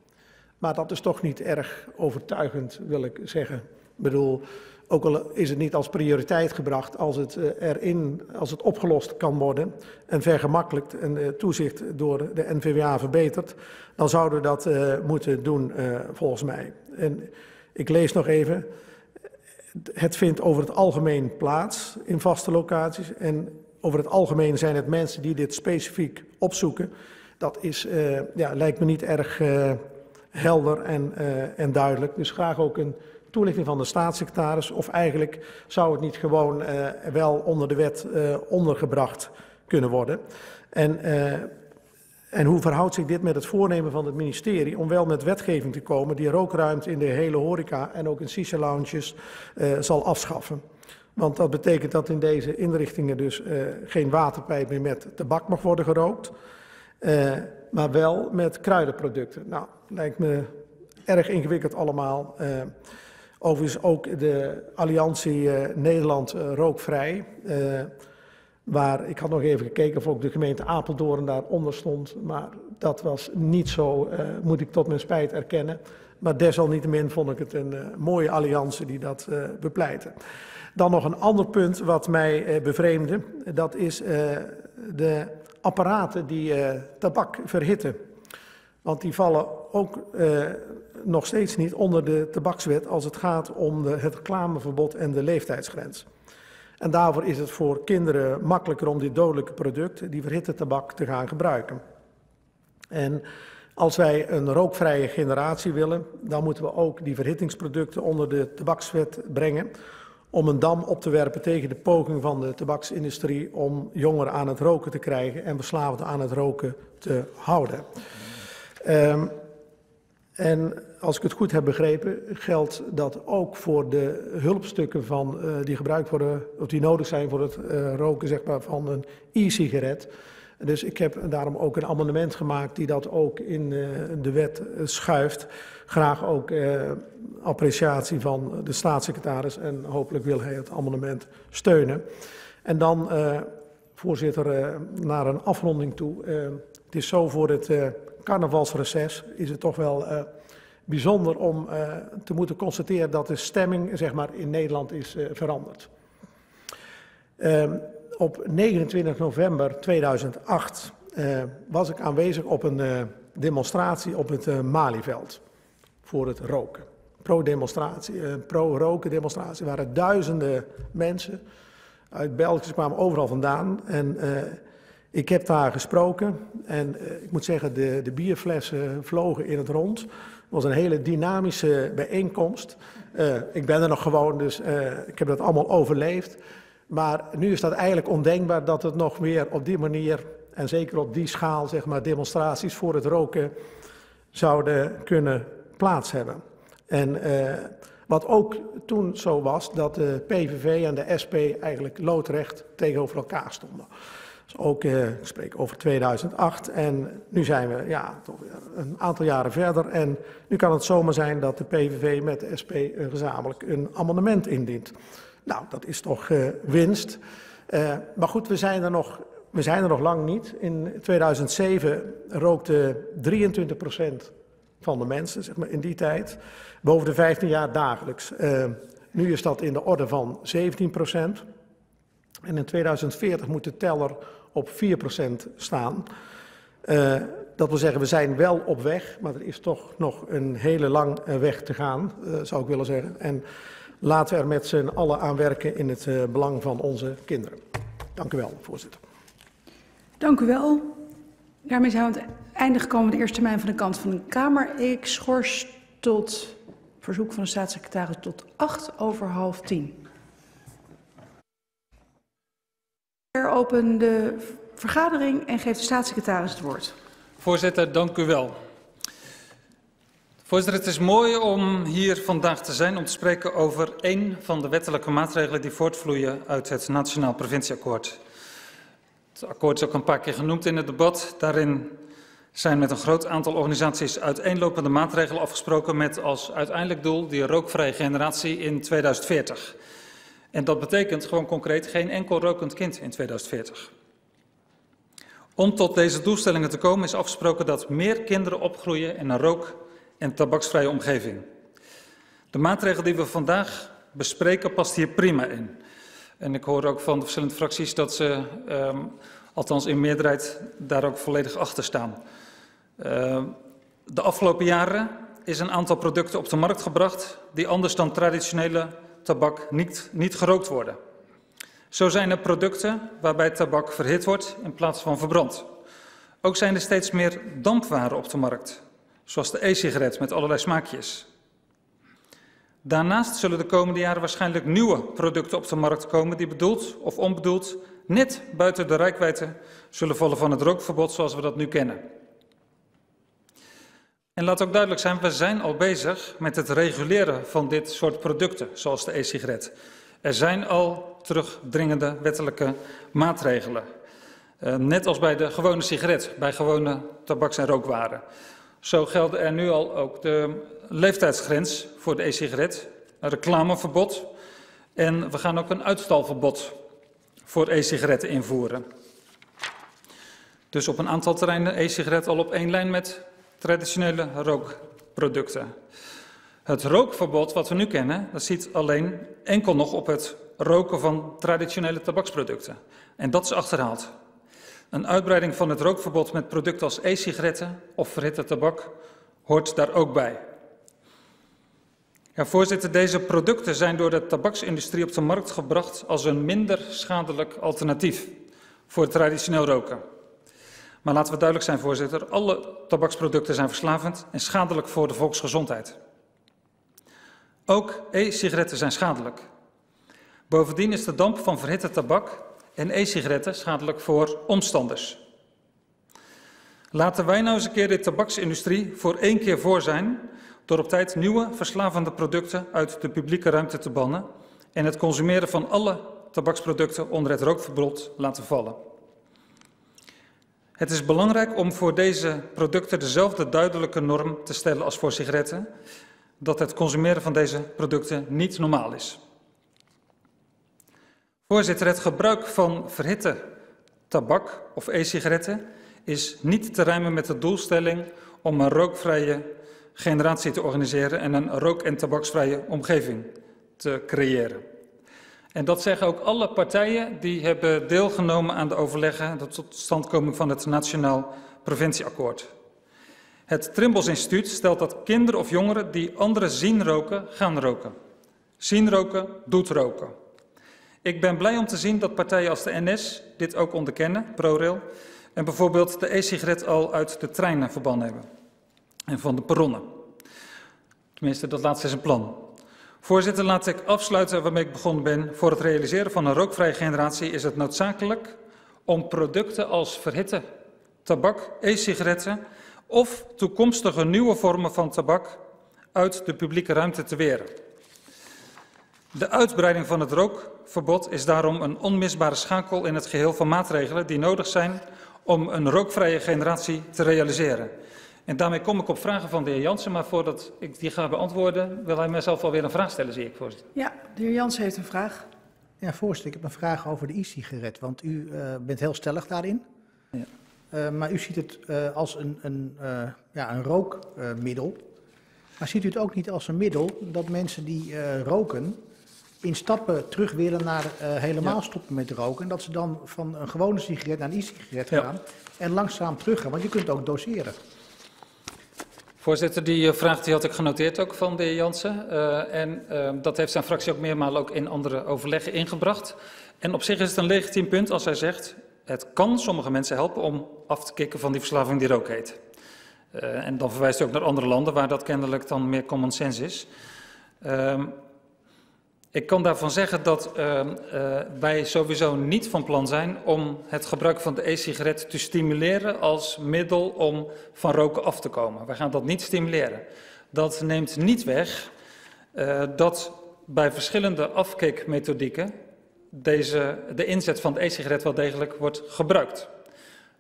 Maar dat is toch niet erg overtuigend, wil ik zeggen. Ik bedoel, ook al is het niet als prioriteit gebracht, als het eh, erin, als het opgelost kan worden en vergemakkelijkt en de toezicht door de NVWA verbeterd, dan zouden we dat uh, moeten doen, volgens mij. En ik lees nog even. Het vindt over het algemeen plaats in vaste locaties. En over het algemeen zijn het mensen die dit specifiek opzoeken. Dat is, ja, lijkt me niet erg helder en, uh, en duidelijk. Dus graag ook een toelichting van de staatssecretaris. Of eigenlijk zou het niet gewoon uh, wel onder de wet uh, ondergebracht kunnen worden. En, en hoe verhoudt zich dit met het voornemen van het ministerie om wel met wetgeving te komen die rookruimte in de hele horeca en ook in shisha lounges zal afschaffen? Want dat betekent dat in deze inrichtingen dus geen waterpijp meer met tabak mag worden gerookt. Uh, maar wel met kruidenproducten. Nou, lijkt me erg ingewikkeld allemaal. Uh, overigens ook de alliantie uh, Nederland rookvrij. waar ik had nog even gekeken of ook de gemeente Apeldoorn daaronder stond. Maar dat was niet zo, moet ik tot mijn spijt erkennen. Maar desalniettemin vond ik het een mooie alliantie die dat bepleitte. Dan nog een ander punt wat mij bevreemde. Dat is de apparaten die uh, tabak verhitten. Want die vallen ook uh, nog steeds niet onder de tabakswet als het gaat om de, het reclameverbod en de leeftijdsgrens. En daarvoor is het voor kinderen makkelijker om dit dodelijke product, die verhitte tabak, te gaan gebruiken. En als wij een rookvrije generatie willen, dan moeten we ook die verhittingsproducten onder de tabakswet brengen om een dam op te werpen tegen de poging van de tabaksindustrie om jongeren aan het roken te krijgen en verslaafden aan het roken te houden. Um, en als ik het goed heb begrepen, geldt dat ook voor de hulpstukken van, uh, die gebruikt worden, of die nodig zijn voor het uh, roken zeg maar, van een e-sigaret. Dus ik heb daarom ook een amendement gemaakt die dat ook in uh, de wet schuift. Graag ook appreciatie van de staatssecretaris en hopelijk wil hij het amendement steunen. En dan, voorzitter, naar een afronding toe. het is zo voor het carnavalsreces is het toch wel bijzonder om te moeten constateren dat de stemming zeg maar, in Nederland is veranderd. Uh, op 29 november 2008 was ik aanwezig op een demonstratie op het Malieveld voor het roken. Pro-demonstratie, pro-roken demonstratie. Waren duizenden mensen uit België, kwamen overal vandaan. En ik heb daar gesproken en uh, ik moet zeggen, de, de bierflessen vlogen in het rond. Het was een hele dynamische bijeenkomst. Ik ben er nog gewoon, dus ik heb dat allemaal overleefd. Maar nu is dat eigenlijk ondenkbaar dat het nog meer op die manier, en zeker op die schaal, zeg maar, demonstraties voor het roken zouden kunnen plaats hebben. En wat ook toen zo was, dat de PVV en de SP eigenlijk loodrecht tegenover elkaar stonden. Dus ook, uh, ik spreek over 2008 en nu zijn we ja, een aantal jaren verder. En nu kan het zomaar zijn dat de PVV met de SP gezamenlijk een amendement indient. Nou, dat is toch uh, winst. maar goed, we zijn, er nog, we zijn er nog lang niet. In 2007 rookte 23 procent van de mensen, zeg maar in die tijd, boven de 15 jaar dagelijks. nu is dat in de orde van 17 procent. En in 2040 moet de teller op 4% staan. Uh, dat wil zeggen, we zijn wel op weg, maar er is toch nog een hele lang uh, weg te gaan, zou ik willen zeggen. En laten we er met z'n allen aan werken in het belang van onze kinderen. Dank u wel, voorzitter. Dank u wel. Daarmee zijn het einde gekomen van de eerste termijn van de kant van de Kamer. Ik schors tot verzoek van de staatssecretaris tot acht over half tien. open de vergadering en geeft de staatssecretaris het woord. Voorzitter, dank u wel. Voorzitter, het is mooi om hier vandaag te zijn om te spreken over één van de wettelijke maatregelen die voortvloeien uit het Nationaal Provincieakkoord. Het akkoord is ook een paar keer genoemd in het debat. Daarin zijn met een groot aantal organisaties uiteenlopende maatregelen afgesproken met als uiteindelijk doel die rookvrije generatie in 2040. En dat betekent gewoon concreet geen enkel rokend kind in 2040. Om tot deze doelstellingen te komen is afgesproken dat meer kinderen opgroeien in een rook- en tabaksvrije omgeving. De maatregel die we vandaag bespreken past hier prima in. En ik hoor ook van de verschillende fracties dat ze, um, althans in meerderheid, daar ook volledig achter staan. Uh, de afgelopen jaren is een aantal producten op de markt gebracht die anders dan traditionele tabak niet, niet gerookt worden. Zo zijn er producten waarbij tabak verhit wordt in plaats van verbrand. Ook zijn er steeds meer dampwaren op de markt, zoals de e-sigaret met allerlei smaakjes. Daarnaast zullen de komende jaren waarschijnlijk nieuwe producten op de markt komen die bedoeld of onbedoeld net buiten de rijkwijde zullen vallen van het rookverbod zoals we dat nu kennen. En laat ook duidelijk zijn, we zijn al bezig met het reguleren van dit soort producten, zoals de e-sigaret. Er zijn al terugdringende wettelijke maatregelen. Uh, net als bij de gewone sigaret, bij gewone tabaks- en rookwaren. Zo gelden er nu al ook de leeftijdsgrens voor de e-sigaret, een reclameverbod en we gaan ook een uitstalverbod voor e-sigaretten invoeren. Dus op een aantal terreinen e-sigaret al op één lijn met traditionele rookproducten. Het rookverbod wat we nu kennen, dat ziet alleen enkel nog op het roken van traditionele tabaksproducten. En dat is achterhaald. Een uitbreiding van het rookverbod met producten als e-sigaretten of verhitte tabak hoort daar ook bij. Ja, voorzitter, deze producten zijn door de tabaksindustrie op de markt gebracht als een minder schadelijk alternatief voor traditioneel roken. Maar laten we duidelijk zijn, voorzitter, alle tabaksproducten zijn verslavend en schadelijk voor de volksgezondheid. Ook e-sigaretten zijn schadelijk. Bovendien is de damp van verhitte tabak en e-sigaretten schadelijk voor omstanders. Laten wij nou eens een keer de tabaksindustrie voor één keer voor zijn door op tijd nieuwe verslavende producten uit de publieke ruimte te bannen en het consumeren van alle tabaksproducten onder het rookverbod laten vallen. Het is belangrijk om voor deze producten dezelfde duidelijke norm te stellen als voor sigaretten, dat het consumeren van deze producten niet normaal is. Voorzitter, het gebruik van verhitte tabak of e-sigaretten is niet te rijmen met de doelstelling om een rookvrije generatie te organiseren en een rook- en tabaksvrije omgeving te creëren. En dat zeggen ook alle partijen die hebben deelgenomen aan de overleggen, de totstandkoming van het Nationaal Provincieakkoord. Het Trimbos Instituut stelt dat kinderen of jongeren die anderen zien roken, gaan roken. Zien roken, doet roken. Ik ben blij om te zien dat partijen als de NS dit ook onderkennen, ProRail, en bijvoorbeeld de e-sigaret al uit de treinen verbannen hebben. En van de perronnen. Tenminste, dat laatste is een plan. Voorzitter, laat ik afsluiten waarmee ik begonnen ben. Voor het realiseren van een rookvrije generatie is het noodzakelijk om producten als verhitte tabak, e-sigaretten of toekomstige nieuwe vormen van tabak uit de publieke ruimte te weren. De uitbreiding van het rookverbod is daarom een onmisbare schakel in het geheel van maatregelen die nodig zijn om een rookvrije generatie te realiseren. En daarmee kom ik op vragen van de heer Jansen, maar voordat ik die ga beantwoorden, wil hij mijzelf alweer een vraag stellen, zie ik, voorzitter. Ja, de heer Jansen heeft een vraag. Ja, voorzitter, ik heb een vraag over de e-sigaret, want u uh, bent heel stellig daarin. Ja. Uh, maar u ziet het uh, als een, een, ja, een rookmiddel. maar ziet u het ook niet als een middel dat mensen die roken in stappen terug willen naar helemaal ja. stoppen met roken. En dat ze dan van een gewone sigaret naar een e-sigaret gaan en langzaam teruggaan, want je kunt ook doseren. Voorzitter, die vraag die had ik genoteerd ook van de heer Jansen. Uh, en uh, dat heeft zijn fractie ook meermalen ook in andere overleggen ingebracht. En op zich is het een legitiem punt als hij zegt... het kan sommige mensen helpen om af te kicken van die verslaving die rook heet. Uh, en dan verwijst hij ook naar andere landen waar dat kennelijk dan meer common sense is. Ik kan daarvan zeggen dat uh, uh, wij sowieso niet van plan zijn om het gebruik van de e-sigaret te stimuleren als middel om van roken af te komen. Wij gaan dat niet stimuleren. Dat neemt niet weg uh, dat bij verschillende afkeekmethodieken deze, de inzet van de e-sigaret wel degelijk wordt gebruikt.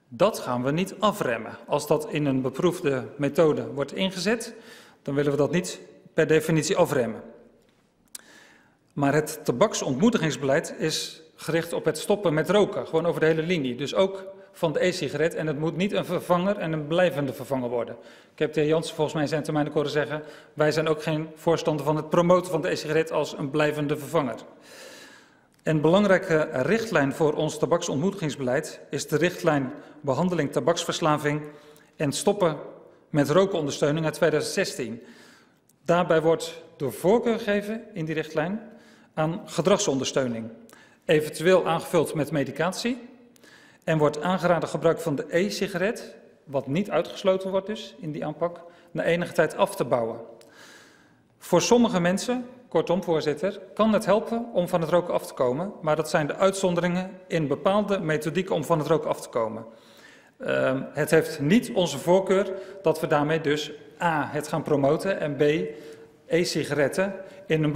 Dat gaan we niet afremmen. Als dat in een beproefde methode wordt ingezet, dan willen we dat niet per definitie afremmen. Maar het tabaksontmoedigingsbeleid is gericht op het stoppen met roken, gewoon over de hele linie. Dus ook van de e-sigaret en het moet niet een vervanger en een blijvende vervanger worden. Ik heb de heer Jansen volgens mij zijn termijn ook horen zeggen, wij zijn ook geen voorstander van het promoten van de e-sigaret als een blijvende vervanger. Een belangrijke richtlijn voor ons tabaksontmoedigingsbeleid is de richtlijn behandeling tabaksverslaving en stoppen met rokenondersteuning uit 2016. Daarbij wordt door voorkeur gegeven in die richtlijn aan gedragsondersteuning, eventueel aangevuld met medicatie. En wordt aangeraden gebruik van de e-sigaret, wat niet uitgesloten wordt dus in die aanpak, na enige tijd af te bouwen. Voor sommige mensen, kortom voorzitter, kan het helpen om van het roken af te komen, maar dat zijn de uitzonderingen in bepaalde methodieken om van het roken af te komen. Uh, het heeft niet onze voorkeur dat we daarmee dus A, het gaan promoten en B, e-sigaretten in een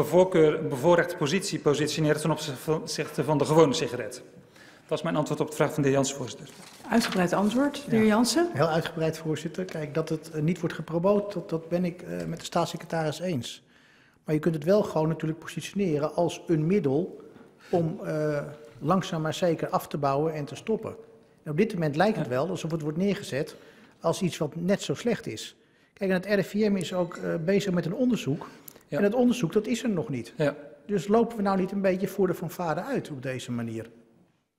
bevoorrechte positie positioneren ten opzichte van de gewone sigaret. Dat is mijn antwoord op de vraag van de heer Jansen, voorzitter. Uitgebreid antwoord, de heer Jansen. Ja, heel uitgebreid, voorzitter. Kijk, dat het uh, niet wordt gepromoot, dat, dat ben ik uh, met de staatssecretaris eens. Maar je kunt het wel gewoon natuurlijk positioneren als een middel om uh, langzaam maar zeker af te bouwen en te stoppen. En op dit moment lijkt het wel alsof het wordt neergezet als iets wat net zo slecht is. Kijk, en het RIVM is ook uh, bezig met een onderzoek. Ja. En het onderzoek, dat is er nog niet. Ja. Dus lopen we nou niet een beetje voor de fanfare uit op deze manier?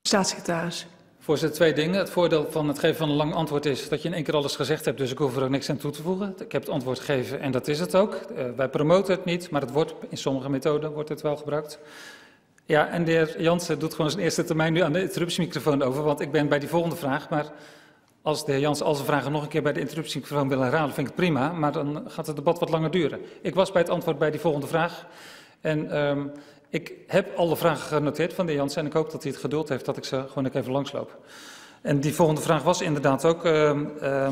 Staatssecretaris. Voorzitter, twee dingen. Het voordeel van het geven van een lang antwoord is dat je in één keer alles gezegd hebt, dus ik hoef er ook niks aan toe te voegen. Ik heb het antwoord gegeven en dat is het ook. Uh, wij promoten het niet, maar het wordt in sommige methoden wordt het wel gebruikt. Ja, en de heer Jansen doet gewoon zijn eerste termijn nu aan de interruptiemicrofoon over, want ik ben bij die volgende vraag, maar als de heer Jans al zijn vragen nog een keer bij de interruptiemicrofoon wil herhalen, vind ik het prima. Maar dan gaat het debat wat langer duren. Ik was bij het antwoord bij die volgende vraag. En um, ik heb alle vragen genoteerd van de heer Jans. En ik hoop dat hij het geduld heeft dat ik ze gewoon even langsloop. En die volgende vraag was inderdaad ook... Uh, uh,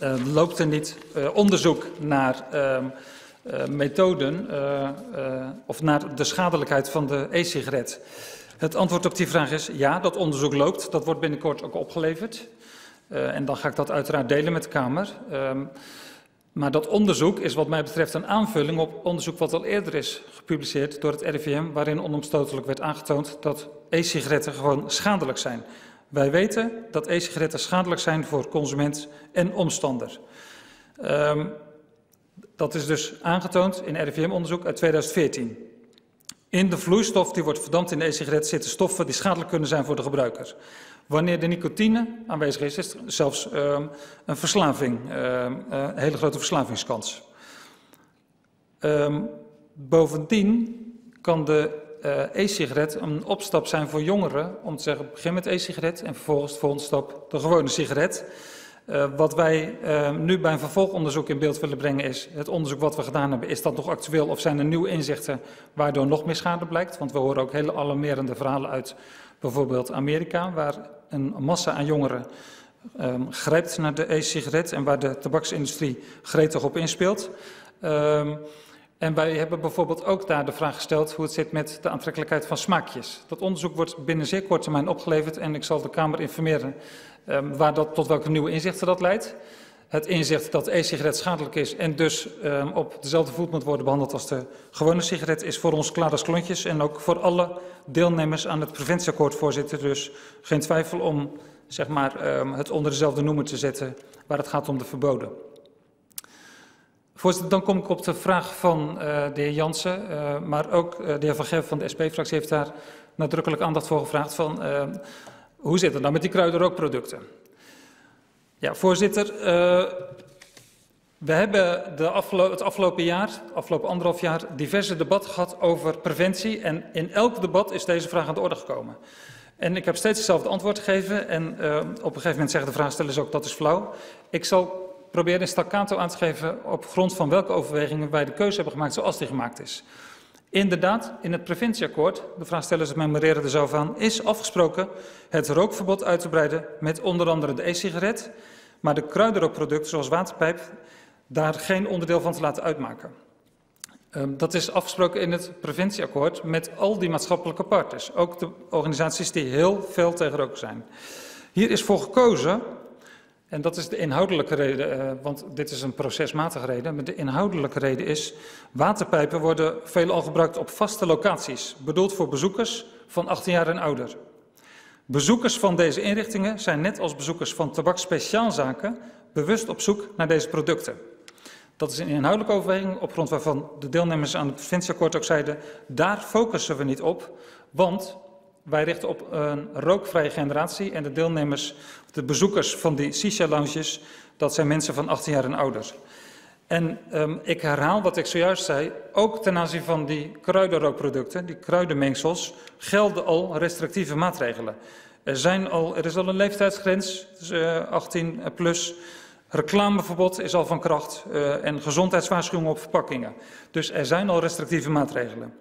uh, loopt er niet uh, onderzoek naar uh, methoden of naar de schadelijkheid van de e-sigaret? Het antwoord op die vraag is ja, dat onderzoek loopt. Dat wordt binnenkort ook opgeleverd. Uh, en dan ga ik dat uiteraard delen met de Kamer. Um, maar dat onderzoek is wat mij betreft een aanvulling op onderzoek wat al eerder is gepubliceerd door het RIVM, waarin onomstotelijk werd aangetoond dat e-sigaretten gewoon schadelijk zijn. Wij weten dat e-sigaretten schadelijk zijn voor consument en omstander. Um, dat is dus aangetoond in RIVM-onderzoek uit 2014. In de vloeistof die wordt verdampt in de e-sigaret zitten stoffen die schadelijk kunnen zijn voor de gebruiker. Wanneer de nicotine aanwezig is, is zelfs uh, een verslaving, uh, een hele grote verslavingskans. Uh, bovendien kan de uh, e-sigaret een opstap zijn voor jongeren om te zeggen begin met e-sigaret en vervolgens de volgende stap de gewone sigaret. Uh, wat wij nu bij een vervolgonderzoek in beeld willen brengen is het onderzoek wat we gedaan hebben. Is dat nog actueel of zijn er nieuwe inzichten waardoor nog meer schade blijkt? Want we horen ook hele alarmerende verhalen uit bijvoorbeeld Amerika, waar een massa aan jongeren um, grijpt naar de e-sigaret en waar de tabaksindustrie gretig op inspeelt. Um, En wij hebben bijvoorbeeld ook daar de vraag gesteld hoe het zit met de aantrekkelijkheid van smaakjes. Dat onderzoek wordt binnen zeer korte termijn opgeleverd en ik zal de Kamer informeren um, waar dat, tot welke nieuwe inzichten dat leidt. Het inzicht dat de e-sigaret schadelijk is en dus um, op dezelfde voet moet worden behandeld als de gewone sigaret is voor ons klaar als klontjes en ook voor alle deelnemers aan het preventieakkoord, voorzitter. Dus geen twijfel om zeg maar, um, het onder dezelfde noemer te zetten waar het gaat om de verboden. Voorzitter, dan kom ik op de vraag van uh, de heer Jansen, uh, maar ook uh, de heer Van Geef van de SP-fractie heeft daar nadrukkelijk aandacht voor gevraagd van hoe zit het nou met die kruidenrookproducten? Ja, voorzitter, we hebben de het afgelopen jaar, afgelopen anderhalf jaar, diverse debatten gehad over preventie en in elk debat is deze vraag aan de orde gekomen. En ik heb steeds hetzelfde antwoord gegeven en op een gegeven moment zeggen de vraagstellers ook dat is flauw. Ik zal probeer in staccato aan te geven op grond van welke overwegingen wij de keuze hebben gemaakt zoals die gemaakt is. Inderdaad, in het preventieakkoord, de vraagstellers memoreren er zo van, is afgesproken het rookverbod uit te breiden met onder andere de e-sigaret, maar de kruidenrookproducten zoals waterpijp daar geen onderdeel van te laten uitmaken. Um, dat is afgesproken in het preventieakkoord met al die maatschappelijke partners, ook de organisaties die heel veel tegen roken zijn. Hier is voor gekozen en dat is de inhoudelijke reden, uh, want dit is een procesmatige reden. Maar de inhoudelijke reden is, waterpijpen worden veelal gebruikt op vaste locaties, bedoeld voor bezoekers van 18 jaar en ouder. Bezoekers van deze inrichtingen zijn net als bezoekers van tabakspeciaalzaken bewust op zoek naar deze producten. Dat is een inhoudelijke overweging op grond waarvan de deelnemers aan het preventieakkoord ook zeiden, daar focussen we niet op, want wij richten op een rookvrije generatie en de deelnemers, de bezoekers van die shisha-lounges, dat zijn mensen van 18 jaar en ouder. En um, ik herhaal wat ik zojuist zei, ook ten aanzien van die kruidenrookproducten, die kruidenmengsels, gelden al restrictieve maatregelen. Er, zijn al, er is al een leeftijdsgrens, dus, uh, 18 plus. Reclameverbod is al van kracht uh, en gezondheidswaarschuwingen op verpakkingen. Dus er zijn al restrictieve maatregelen.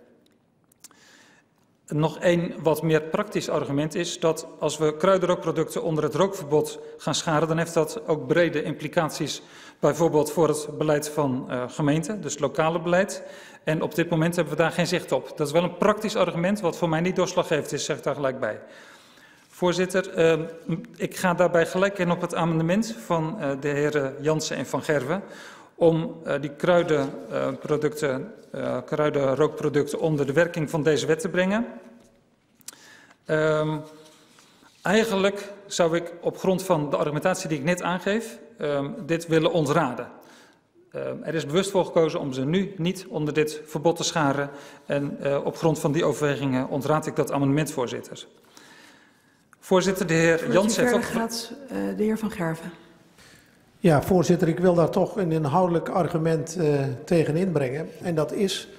Nog één wat meer praktisch argument is dat als we kruidenrookproducten onder het rookverbod gaan scharen, dan heeft dat ook brede implicaties, bijvoorbeeld voor het beleid van uh, gemeenten, dus lokale beleid. En op dit moment hebben we daar geen zicht op. Dat is wel een praktisch argument, wat voor mij niet doorslaggevend is, zeg ik daar gelijk bij. Voorzitter, uh, ik ga daarbij gelijk in op het amendement van uh, de heren Jansen en Van Gerwen om uh, die kruidenproducten, uh, kruidenrookproducten onder de werking van deze wet te brengen. Um, eigenlijk zou ik op grond van de argumentatie die ik net aangeef, um, dit willen ontraden. Um, er is bewust voor gekozen om ze nu niet onder dit verbod te scharen. En uh, op grond van die overwegingen ontraad ik dat amendement, voorzitter. Voorzitter, de heer Jans heeft ook... gaat uh, de heer Van Gerven. Ja, voorzitter, ik wil daar toch een inhoudelijk argument uh, tegen inbrengen. En dat is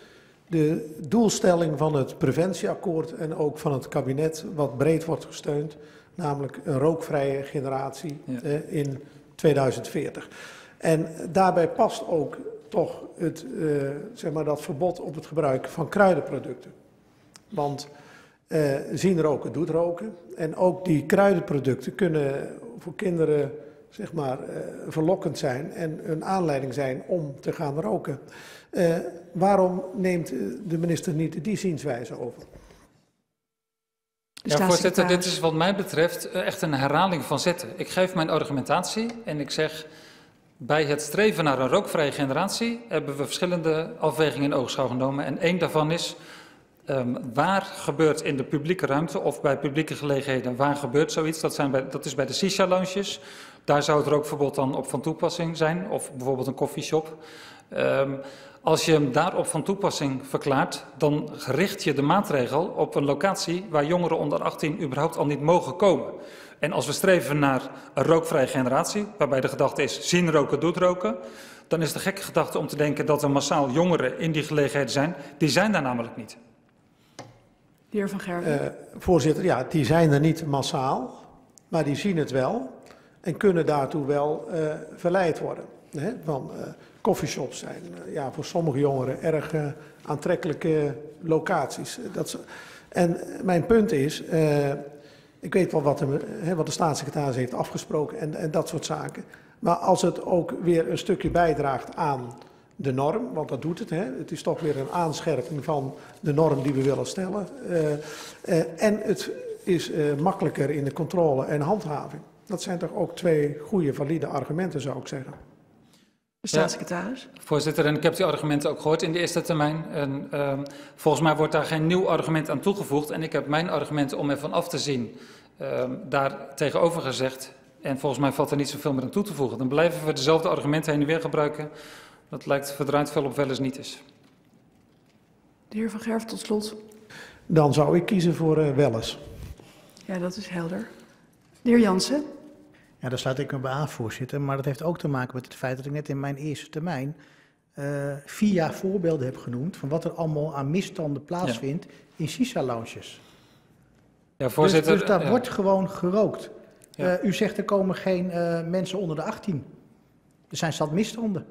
de doelstelling van het preventieakkoord en ook van het kabinet, wat breed wordt gesteund, namelijk een rookvrije generatie ja. uh, in 2040. En daarbij past ook toch het, uh, zeg maar dat verbod op het gebruik van kruidenproducten. Want zien roken doet roken. En ook die kruidenproducten kunnen voor kinderen zeg maar, uh, verlokkend zijn en een aanleiding zijn om te gaan roken. Uh, waarom neemt de minister niet die zienswijze over? Ja, voorzitter, dit is wat mij betreft echt een herhaling van zetten. Ik geef mijn argumentatie en ik zeg... bij het streven naar een rookvrije generatie... hebben we verschillende afwegingen in oogschouw genomen. En één daarvan is... Um, waar gebeurt in de publieke ruimte of bij publieke gelegenheden, waar gebeurt zoiets? Dat, zijn bij, dat is bij de shisha-lounges, daar zou het rookverbod dan op van toepassing zijn, of bijvoorbeeld een koffieshop. Um, als je hem daarop van toepassing verklaart, dan richt je de maatregel op een locatie waar jongeren onder 18 überhaupt al niet mogen komen. En als we streven naar een rookvrije generatie, waarbij de gedachte is zien roken doet roken, dan is de gekke gedachte om te denken dat er massaal jongeren in die gelegenheden zijn. Die zijn daar namelijk niet. De heer Van Gerwen. Uh, voorzitter, ja, die zijn er niet massaal, maar die zien het wel en kunnen daartoe wel uh, verleid worden. Hè? Van uh, coffeeshops zijn uh, ja, voor sommige jongeren erg aantrekkelijke locaties. Dat, en mijn punt is, ik weet wel wat de, hè, wat de staatssecretaris heeft afgesproken en, en dat soort zaken. Maar als het ook weer een stukje bijdraagt aan de norm, want dat doet het. Hè? Het is toch weer een aanscherping van de norm die we willen stellen. En het is makkelijker in de controle en handhaving. Dat zijn toch ook twee goede, valide argumenten, zou ik zeggen. De staatssecretaris. Ja, voorzitter, en ik heb die argumenten ook gehoord in de eerste termijn. En, uh, volgens mij wordt daar geen nieuw argument aan toegevoegd. En ik heb mijn argumenten om ervan af te zien uh, daar tegenover gezegd. En volgens mij valt er niet zoveel meer aan toe te voegen. Dan blijven we dezelfde argumenten heen en weer gebruiken. Dat lijkt verdraaid veel op wel eens niet is. De heer Van Gerf tot slot. Dan zou ik kiezen voor uh, wel eens. Ja, dat is helder. De heer Jansen. Ja, daar sluit ik me bij aan, voorzitter. Maar dat heeft ook te maken met het feit dat ik net in mijn eerste termijn uh, vier jaar voorbeelden heb genoemd van wat er allemaal aan misstanden plaatsvindt ja. in Sisa-lounges. Ja, voorzitter. Dus, dus daar ja. wordt gewoon gerookt. Ja. Uh, u zegt er komen geen uh, mensen onder de 18. Er zijn zat misstanden.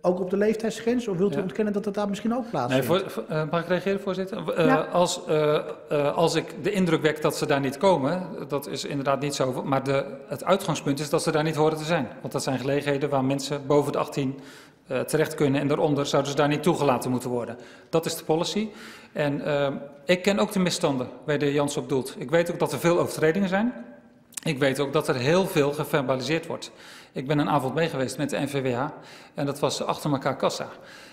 Ook op de leeftijdsgrens? Of wilt u ja. ontkennen dat het daar misschien ook plaatsvindt? Nee, voor, voor, uh, mag ik reageren, voorzitter? Uh, ja. als, uh, als ik de indruk wek dat ze daar niet komen, dat is inderdaad niet zo. Maar de, het uitgangspunt is dat ze daar niet horen te zijn. Want dat zijn gelegenheden waar mensen boven de 18 terecht kunnen. En daaronder zouden ze daar niet toegelaten moeten worden. Dat is de policy. En ik ken ook de misstanden waar de Jans op doelt. Ik weet ook dat er veel overtredingen zijn. Ik weet ook dat er heel veel geverbaliseerd wordt. Ik ben een avond mee geweest met de NVWH en dat was achter elkaar kassa.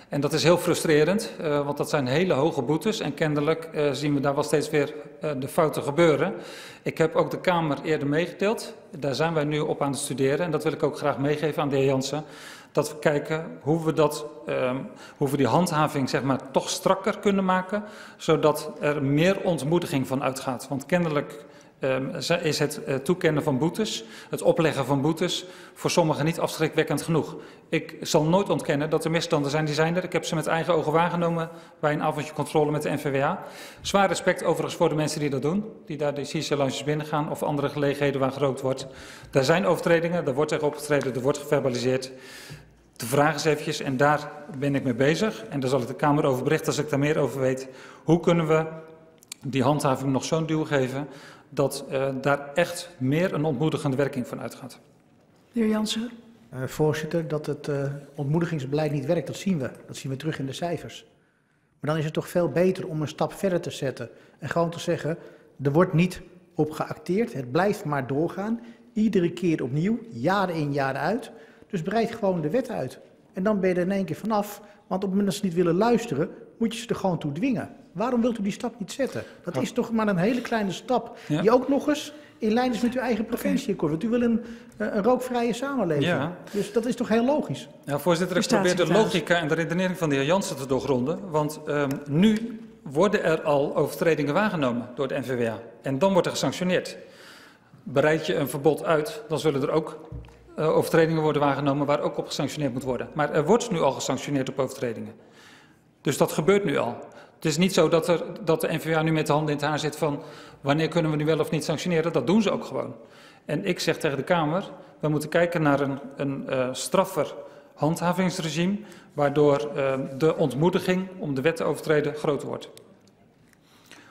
En dat is heel frustrerend, uh, want dat zijn hele hoge boetes en kennelijk uh, zien we daar wel steeds weer uh, de fouten gebeuren. Ik heb ook de Kamer eerder meegedeeld, daar zijn wij nu op aan het studeren en dat wil ik ook graag meegeven aan de heer Jansen. Dat we kijken hoe we, dat, um, hoe we die handhaving zeg maar, toch strakker kunnen maken, zodat er meer ontmoediging van uitgaat. Want kennelijk is het uh, toekennen van boetes, het opleggen van boetes, voor sommigen niet afschrikwekkend genoeg. Ik zal nooit ontkennen dat er misstanden zijn, die zijn er. Ik heb ze met eigen ogen waargenomen bij een avondje controle met de NVWA. Zwaar respect overigens voor de mensen die dat doen, die daar de CISA-lounges binnengaan of andere gelegenheden waar gerookt wordt. Daar zijn overtredingen, daar wordt tegen opgetreden, er wordt geverbaliseerd. De vraag is eventjes, en daar ben ik mee bezig, en daar zal ik de Kamer over berichten als ik daar meer over weet. Hoe kunnen we die handhaving nog zo'n duw geven dat uh, daar echt meer een ontmoedigende werking van uitgaat. De heer Jansen. Uh, voorzitter, dat het uh, ontmoedigingsbeleid niet werkt, dat zien we. Dat zien we terug in de cijfers. Maar dan is het toch veel beter om een stap verder te zetten en gewoon te zeggen, er wordt niet op geacteerd, het blijft maar doorgaan, iedere keer opnieuw, jaar in jaar uit. Dus breid gewoon de wet uit. En dan ben je er in één keer vanaf, want op het moment dat ze niet willen luisteren, moet je ze er gewoon toe dwingen. Waarom wilt u die stap niet zetten? Dat is toch maar een hele kleine stap, ja. die ook nog eens in lijn is met uw eigen preventieakkoord. Want u wil een, een rookvrije samenleving. Ja. Dus dat is toch heel logisch? Ja, voorzitter, ik probeer de logica en de redenering van de heer Jansen te doorgronden. Want um, nu worden er al overtredingen waargenomen door de NVWA. En dan wordt er gesanctioneerd. Bereid je een verbod uit, dan zullen er ook uh, overtredingen worden waargenomen waar ook op gesanctioneerd moet worden. Maar er wordt nu al gesanctioneerd op overtredingen. Dus dat gebeurt nu al. Het is niet zo dat, er, dat de NVA nu met de handen in het haar zit van wanneer kunnen we nu wel of niet sanctioneren. Dat doen ze ook gewoon. En ik zeg tegen de Kamer, we moeten kijken naar een, een uh, straffer handhavingsregime, waardoor uh, de ontmoediging om de wet te overtreden groter wordt.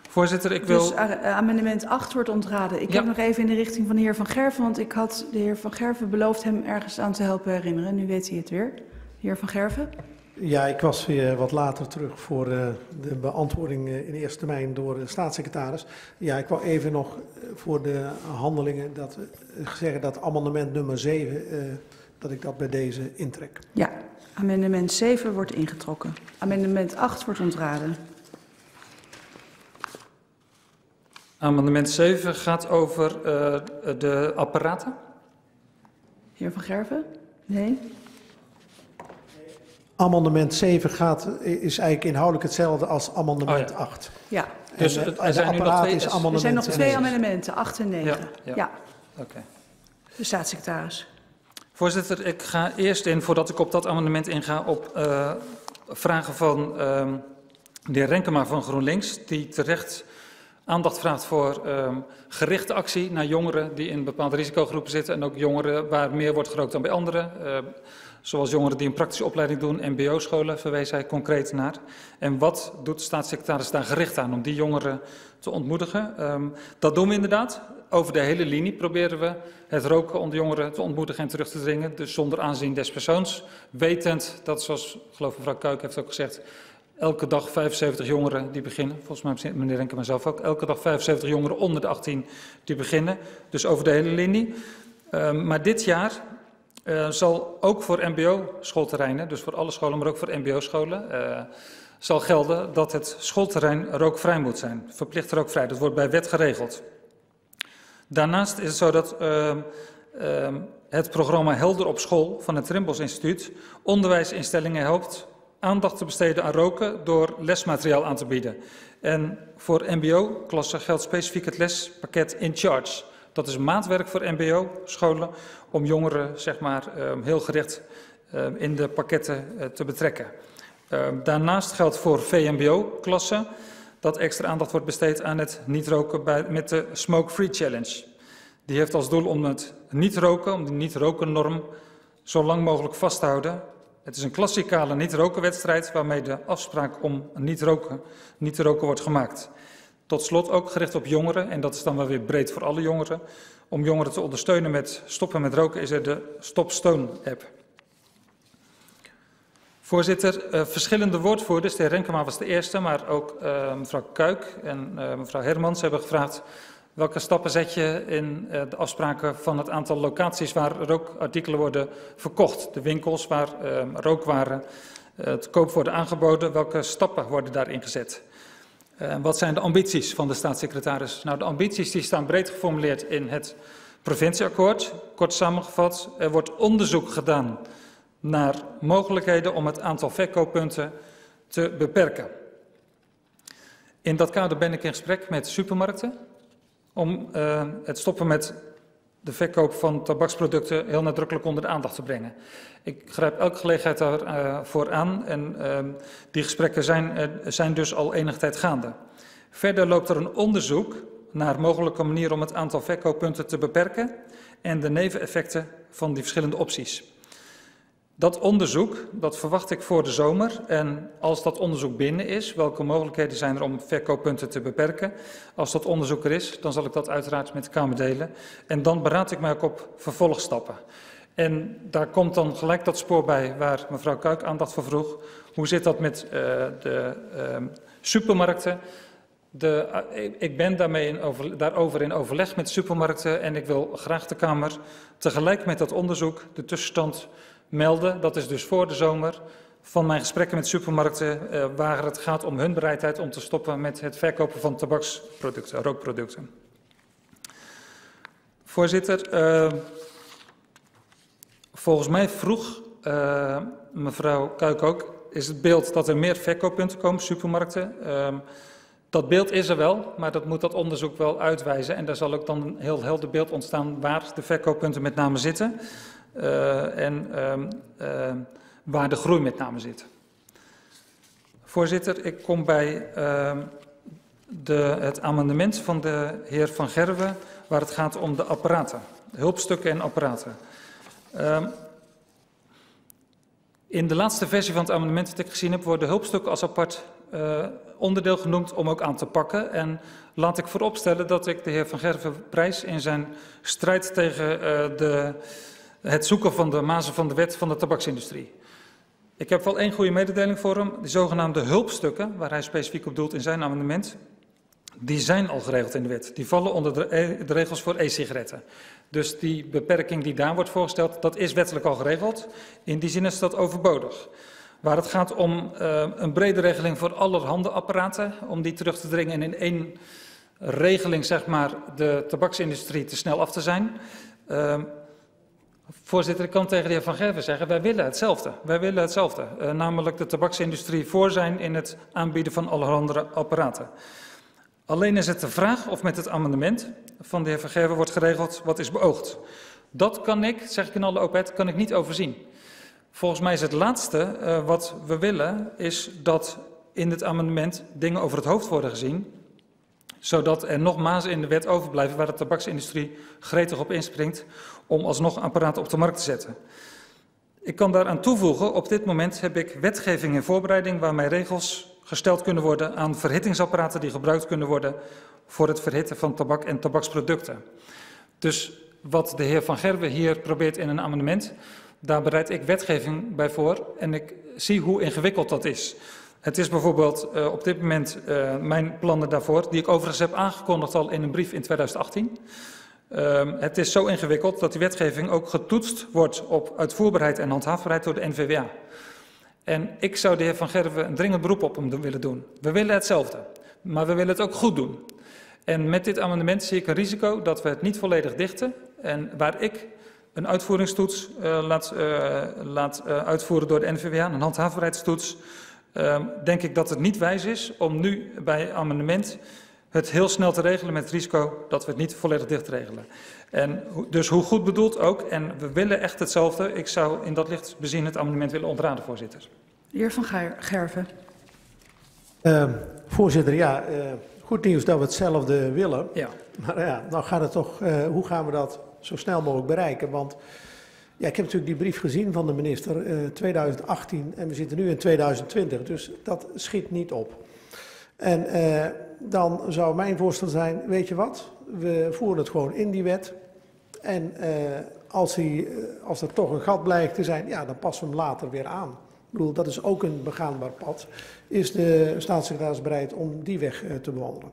Voorzitter, ik wil... Dus uh, amendement 8 wordt ontraden. Ik ja. heb nog even in de richting van de heer Van Gerven, want ik had de heer Van Gerven beloofd hem ergens aan te helpen herinneren. Nu weet hij het weer. De heer Van Gerven. Ja, ik was weer wat later terug voor uh, de beantwoording uh, in eerste termijn door de staatssecretaris. Ja, ik wou even nog voor de handelingen dat, zeggen dat amendement nummer 7, dat ik dat bij deze intrek. Ja, amendement 7 wordt ingetrokken. Amendement 8 wordt ontraden. Amendement 7 gaat over de apparaten. Heer Van Gerven? Nee. Amendement 7 gaat, is eigenlijk inhoudelijk hetzelfde als amendement oh ja. 8. Ja. Dus en, er zijn, nu nog twee, is amendement er zijn nog twee amendementen, 8 en 9. Ja. ja. ja. Oké. Okay. De staatssecretaris. Voorzitter, ik ga eerst in, voordat ik op dat amendement inga, op uh, vragen van uh, de heer Renkema van GroenLinks, die terecht aandacht vraagt voor um, gerichte actie naar jongeren die in bepaalde risicogroepen zitten en ook jongeren waar meer wordt gerookt dan bij anderen. Uh, Zoals jongeren die een praktische opleiding doen, mbo-scholen, verwees hij concreet naar. En wat doet de staatssecretaris daar gericht aan om die jongeren te ontmoedigen? Um, dat doen we inderdaad. Over de hele linie proberen we het roken onder jongeren te ontmoedigen en terug te dringen. Dus zonder aanzien des persoons. Wetend dat, zoals geloof mevrouw Kuik heeft ook gezegd, elke dag 75 jongeren die beginnen. Volgens mij meneer Renke mezelf ook. Elke dag 75 jongeren onder de 18 die beginnen. Dus over de hele linie. Uh, maar dit jaar uh, zal ook voor mbo-schoolterreinen, dus voor alle scholen, maar ook voor mbo-scholen, uh, zal gelden dat het schoolterrein rookvrij moet zijn. Verplicht rookvrij. Dat wordt bij wet geregeld. Daarnaast is het zo dat uh, het programma Helder op School van het Rimbos Instituut onderwijsinstellingen helpt aandacht te besteden aan roken door lesmateriaal aan te bieden. En voor mbo-klassen geldt specifiek het lespakket In Charge. Dat is maatwerk voor mbo-scholen om jongeren zeg maar, um, heel gericht um, in de pakketten uh, te betrekken. Um, daarnaast geldt voor VMBO-klassen dat extra aandacht wordt besteed aan het niet roken bij, met de Smoke Free Challenge. Die heeft als doel om het niet roken, om de niet roken norm zo lang mogelijk vast te houden. Het is een klassikale niet roken wedstrijd waarmee de afspraak om niet, roken, niet te roken wordt gemaakt. Tot slot ook gericht op jongeren, en dat is dan wel weer breed voor alle jongeren. Om jongeren te ondersteunen met stoppen met roken is er de Stop Stone app. Voorzitter, uh, verschillende woordvoerders, de heer Renkema was de eerste, maar ook uh, mevrouw Kuik en uh, mevrouw Hermans hebben gevraagd welke stappen zet je in de afspraken van het aantal locaties waar rookartikelen worden verkocht. De winkels waar rookwaren te koop worden aangeboden, welke stappen worden daarin gezet? Uh, wat zijn de ambities van de staatssecretaris? Nou, de ambities die staan breed geformuleerd in het provincieakkoord. Kort samengevat, er wordt onderzoek gedaan naar mogelijkheden om het aantal verkooppunten te beperken. In dat kader ben ik in gesprek met supermarkten om uh, het stoppen met de verkoop van tabaksproducten heel nadrukkelijk onder de aandacht te brengen. Ik grijp elke gelegenheid daarvoor uh, aan en uh, die gesprekken zijn, uh, zijn dus al enige tijd gaande. Verder loopt er een onderzoek naar mogelijke manieren om het aantal verkooppunten te beperken en de neveneffecten van die verschillende opties. Dat onderzoek, dat verwacht ik voor de zomer. En als dat onderzoek binnen is, welke mogelijkheden zijn er om verkooppunten te beperken? Als dat onderzoek er is, dan zal ik dat uiteraard met de Kamer delen. En dan beraad ik mij ook op vervolgstappen. En daar komt dan gelijk dat spoor bij waar mevrouw Kuik aandacht voor vroeg. Hoe zit dat met uh, de uh, supermarkten? De, uh, ik ben daarmee daarover in overleg met supermarkten en ik wil graag de Kamer tegelijk met dat onderzoek de tussenstand melden, dat is dus voor de zomer, van mijn gesprekken met supermarkten uh, waar het gaat om hun bereidheid om te stoppen met het verkopen van tabaksproducten, rookproducten. Voorzitter, uh, volgens mij vroeg uh, mevrouw Kuik ook, is het beeld dat er meer verkooppunten komen, supermarkten. Uh, dat beeld is er wel, maar dat moet dat onderzoek wel uitwijzen. En daar zal ook dan een heel helder beeld ontstaan waar de verkooppunten met name zitten. Uh, en uh, uh, waar de groei met name zit. Voorzitter, ik kom bij ehm, de, het amendement van de heer Van Gerwen, waar het gaat om de apparaten, hulpstukken en apparaten. Ehm, in de laatste versie van het amendement dat ik gezien heb, worden hulpstukken als apart uh, onderdeel genoemd om ook aan te pakken. En laat ik vooropstellen dat ik de heer Van Gerven prijs in zijn strijd tegen uh, de het zoeken van de mazen van de wet van de tabaksindustrie. Ik heb wel één goede mededeling voor hem. De zogenaamde hulpstukken, waar hij specifiek op doelt in zijn amendement, die zijn al geregeld in de wet. Die vallen onder de, e de regels voor e-sigaretten. Dus die beperking die daar wordt voorgesteld, dat is wettelijk al geregeld. In die zin is dat overbodig. Waar het gaat om uh, een brede regeling voor allerhande apparaten, om die terug te dringen en in één regeling, zeg maar, de tabaksindustrie te snel af te zijn. Uh, Voorzitter, ik kan tegen de heer Van Gerven zeggen, wij willen hetzelfde. Wij willen hetzelfde, uh, namelijk de tabaksindustrie voor zijn in het aanbieden van allerhande apparaten. Alleen is het de vraag of met het amendement van de heer Van Gerven wordt geregeld wat is beoogd. Dat kan ik, zeg ik in alle openheid, kan ik niet overzien. Volgens mij is het laatste uh, wat we willen, is dat in het amendement dingen over het hoofd worden gezien, zodat er nog mazen in de wet overblijven waar de tabaksindustrie gretig op inspringt om alsnog apparaten op de markt te zetten. Ik kan daaraan toevoegen, op dit moment heb ik wetgeving in voorbereiding waarmee regels gesteld kunnen worden aan verhittingsapparaten die gebruikt kunnen worden voor het verhitten van tabak en tabaksproducten. Dus wat de heer Van Gerwen hier probeert in een amendement, daar bereid ik wetgeving bij voor en ik zie hoe ingewikkeld dat is. Het is bijvoorbeeld uh, op dit moment uh, mijn plannen daarvoor, die ik overigens heb aangekondigd al in een brief in 2018. Uh, het is zo ingewikkeld dat die wetgeving ook getoetst wordt op uitvoerbaarheid en handhaafbaarheid door de NVWA. En ik zou de heer Van Gerwen een dringend beroep op hem willen doen. We willen hetzelfde, maar we willen het ook goed doen. En met dit amendement zie ik een risico dat we het niet volledig dichten. En waar ik een uitvoeringstoets uh, laat, uh, laat uh, uitvoeren door de NVWA, een handhaafbaarheidstoets, ehm, denk ik dat het niet wijs is om nu bij amendement het heel snel te regelen met het risico dat we het niet volledig dicht regelen. En dus hoe goed bedoeld ook, en we willen echt hetzelfde. Ik zou in dat licht bezien het amendement willen ontraden, voorzitter. De heer Van Gerven. Uh, voorzitter, ja, uh, goed nieuws dat we hetzelfde willen. Ja. Maar ja, dan gaat het toch, uh, hoe gaan we dat zo snel mogelijk bereiken? Want ja, ik heb natuurlijk die brief gezien van de minister, 2018, en we zitten nu in 2020, dus dat schiet niet op. En dan zou mijn voorstel zijn, weet je wat, we voeren het gewoon in die wet. En uh, als, hij, uh, als er toch een gat blijkt te zijn, ja, dan passen we hem later weer aan. Ik bedoel, dat is ook een begaanbaar pad. Is de staatssecretaris bereid om die weg uh, te bewandelen?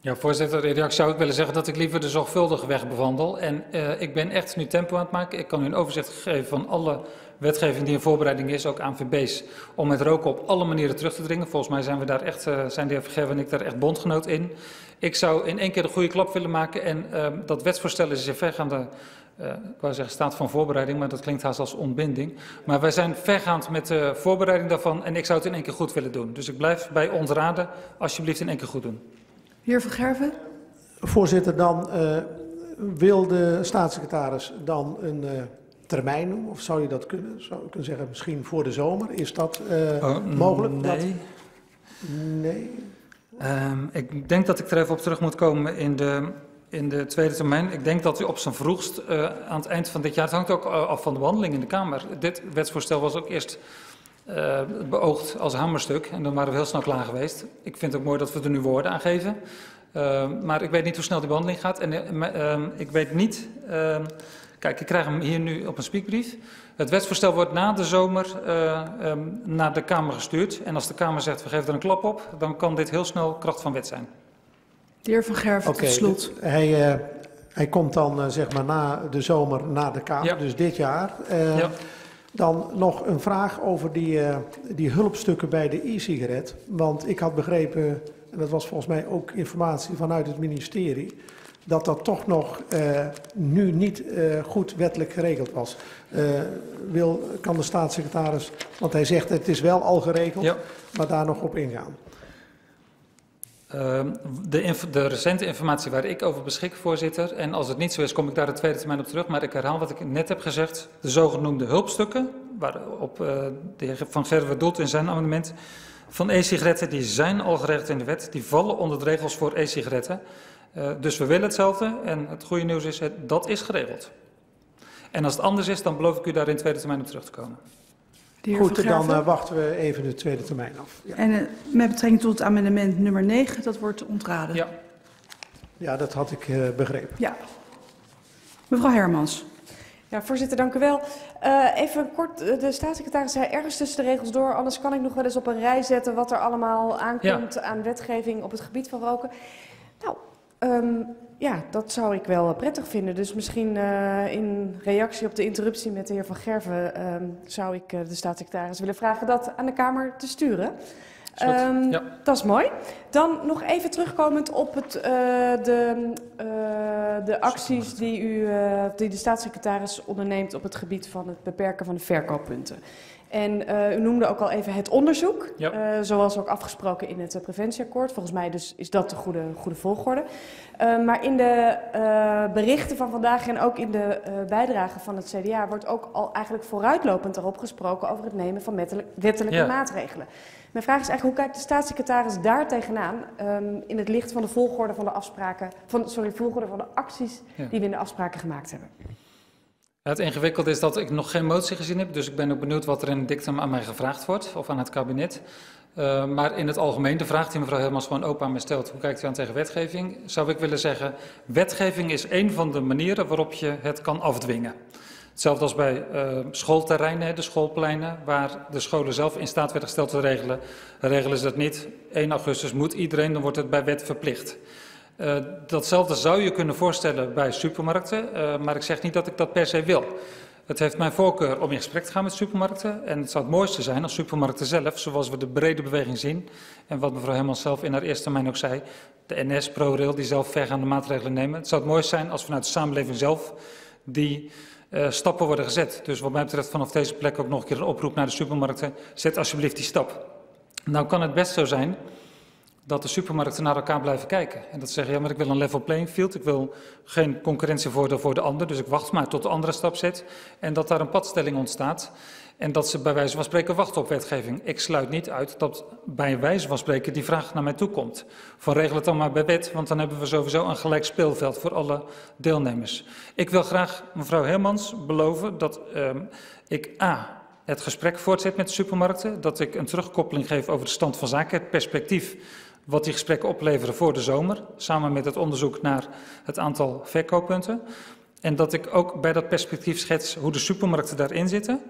Ja, voorzitter, in zou ik willen zeggen dat ik liever de zorgvuldige weg bewandel. En ik ben echt nu tempo aan het maken. Ik kan u een overzicht geven van alle wetgeving die in voorbereiding is, ook ANVB's, om het roken op alle manieren terug te dringen. Volgens mij zijn we daar echt, uh, zijn de heer Vergeven en ik daar echt bondgenoot in. Ik zou in één keer de goede klap willen maken en uh, dat wetsvoorstel is in vergaande, uh, ik wou zeggen staat van voorbereiding, maar dat klinkt haast als ontbinding. Maar wij zijn vergaand met de voorbereiding daarvan en ik zou het in één keer goed willen doen. Dus ik blijf bij ons raden, alsjeblieft in één keer goed doen. Heer Vergerven. Voorzitter, dan wil de staatssecretaris dan een termijn noemen? Of zou je dat kunnen, zou je kunnen zeggen, misschien voor de zomer? Is dat uh, oh, mogelijk? Nee. Dat... Nee. Um, ik denk dat ik er even op terug moet komen in de, in de tweede termijn. Ik denk dat u op zijn vroegst uh, aan het eind van dit jaar, het hangt ook af van de wandeling in de Kamer. Dit wetsvoorstel was ook eerst uh, beoogd als hamerstuk en dan waren we heel snel klaar geweest. Ik vind het ook mooi dat we er nu woorden aan geven. Uh, maar ik weet niet hoe snel die wandeling gaat en uh, ik weet niet... Kijk, ik krijg hem hier nu op een spiekbrief. Het wetsvoorstel wordt na de zomer uh, um, naar de Kamer gestuurd. En als de Kamer zegt, we geven er een klap op, dan kan dit heel snel kracht van wet zijn. De heer Van Gerven, okay, tot slot. Hij, uh, hij komt dan uh, zeg maar na de zomer naar de Kamer, ja. dus dit jaar. Ja. Dan nog een vraag over die, die hulpstukken bij de e-sigaret. Want ik had begrepen, en dat was volgens mij ook informatie vanuit het ministerie dat dat toch nog uh, nu niet uh, goed wettelijk geregeld was. Uh, wil, kan de staatssecretaris, want hij zegt het is wel al geregeld, ja. maar daar nog op ingaan. Ehm, de, de, recente informatie waar ik over beschik, voorzitter, en als het niet zo is, kom ik daar de tweede termijn op terug. Maar ik herhaal wat ik net heb gezegd. De zogenoemde hulpstukken, waarop de heer Van Gerwen doelt in zijn amendement, van e-sigaretten, die zijn al geregeld in de wet. Die vallen onder de regels voor e-sigaretten. Uh, dus we willen hetzelfde en het goede nieuws is, het, dat is geregeld. En als het anders is, dan beloof ik u daar in tweede termijn op terug te komen. Goed, dan uh, wachten we even de tweede termijn af. Ja. En uh, met betrekking tot het amendement nummer 9, dat wordt ontraden. Ja, ja dat had ik begrepen. Ja. Mevrouw Hermans. Ja, voorzitter, dank u wel. Uh, even kort, de staatssecretaris zei ergens tussen de regels door, anders kan ik nog wel eens op een rij zetten wat er allemaal aankomt ja. aan wetgeving op het gebied van roken. Nou, Um, ja, dat zou ik wel prettig vinden. Dus misschien uh, in reactie op de interruptie met de heer Van Gerven um, zou ik uh, de staatssecretaris willen vragen dat aan de Kamer te sturen. Um, ja. Dat is mooi. Dan nog even terugkomend op het, uh, de, de acties die, u, die de staatssecretaris onderneemt op het gebied van het beperken van de verkooppunten. En uh, u noemde ook al even het onderzoek, ja. uh, zoals ook afgesproken in het uh, preventieakkoord. Volgens mij dus is dat de goede, goede volgorde. maar in de berichten van vandaag en ook in de bijdrage van het CDA wordt ook al eigenlijk vooruitlopend erop gesproken over het nemen van wettelijke ja. maatregelen. Mijn vraag is eigenlijk, hoe kijkt de staatssecretaris daar tegenaan um, in het licht van de volgorde van de afspraken, van, sorry, volgorde van de acties ja. die we in de afspraken gemaakt hebben? Het ingewikkelde is dat ik nog geen motie gezien heb, dus ik ben ook benieuwd wat er in het dictum aan mij gevraagd wordt, of aan het kabinet. Uh, maar in het algemeen, de vraag die mevrouw Helmans open aan me stelt, hoe kijkt u aan tegen wetgeving, zou ik willen zeggen, wetgeving is een van de manieren waarop je het kan afdwingen. Hetzelfde als bij uh, schoolterreinen, de schoolpleinen, waar de scholen zelf in staat werden gesteld te regelen. Regelen ze dat niet. 1 augustus moet iedereen, dan wordt het bij wet verplicht. Uh, datzelfde zou je kunnen voorstellen bij supermarkten, uh, maar ik zeg niet dat ik dat per se wil. Het heeft mijn voorkeur om in gesprek te gaan met supermarkten. En het zou het mooiste zijn als supermarkten zelf, zoals we de brede beweging zien. En wat mevrouw Hemmels zelf in haar eerste termijn ook zei. De NS, ProRail, die zelf vergaande maatregelen nemen. Het zou het mooiste zijn als vanuit de samenleving zelf die uh, stappen worden gezet. Dus wat mij betreft vanaf deze plek ook nog een keer een oproep naar de supermarkten. Zet alsjeblieft die stap. Nou kan het best zo zijn dat de supermarkten naar elkaar blijven kijken. En dat ze zeggen, ja, maar ik wil een level playing field, ik wil geen concurrentievoordeel voor de ander, dus ik wacht maar tot de andere stap zet. En dat daar een padstelling ontstaat. En dat ze bij wijze van spreken wachten op wetgeving. Ik sluit niet uit dat bij wijze van spreken die vraag naar mij toe komt. Van regel het dan maar bij wet, want dan hebben we sowieso een gelijk speelveld voor alle deelnemers. Ik wil graag mevrouw Hermans beloven dat um, ik A, het gesprek voortzet met de supermarkten, dat ik een terugkoppeling geef over de stand van zaken, het perspectief wat die gesprekken opleveren voor de zomer, samen met het onderzoek naar het aantal verkooppunten. En dat ik ook bij dat perspectief schets hoe de supermarkten daarin zitten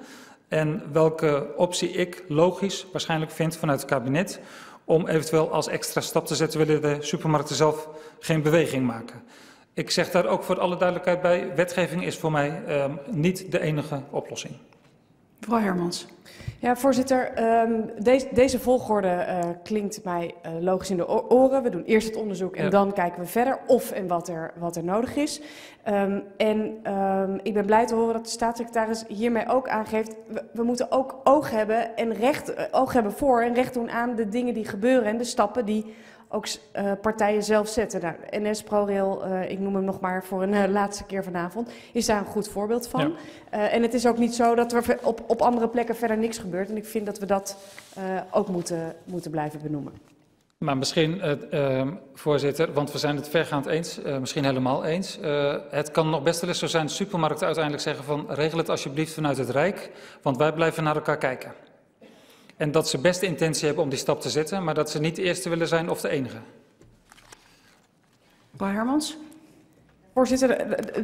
en welke optie ik logisch waarschijnlijk vind vanuit het kabinet om eventueel als extra stap te zetten willen de supermarkten zelf geen beweging maken. Ik zeg daar ook voor alle duidelijkheid bij, wetgeving is voor mij uh, niet de enige oplossing. Mevrouw Hermans. Ja, voorzitter, um, deze, deze volgorde uh, klinkt mij uh, logisch in de oren. We doen eerst het onderzoek en ja. dan kijken we verder of en wat er, wat er nodig is. Um, en um, ik ben blij te horen dat de staatssecretaris hiermee ook aangeeft... we, we moeten ook oog hebben, en recht, uh, oog hebben voor en recht doen aan de dingen die gebeuren... en de stappen die ook uh, partijen zelf zetten. Nou, NS ProRail, uh, ik noem hem nog maar voor een uh, laatste keer vanavond, is daar een goed voorbeeld van. Ja. en het is ook niet zo dat er op, op andere plekken verder niks gebeurt. En ik vind dat we dat ook moeten, moeten blijven benoemen. Maar misschien, uh, voorzitter, want we zijn het vergaand eens, misschien helemaal eens. Het kan nog best wel eens zo zijn, supermarkten uiteindelijk zeggen van regel het alsjeblieft vanuit het Rijk, want wij blijven naar elkaar kijken. En dat ze best de intentie hebben om die stap te zetten, maar dat ze niet de eerste willen zijn of de enige. Mevrouw Hermans? Voorzitter,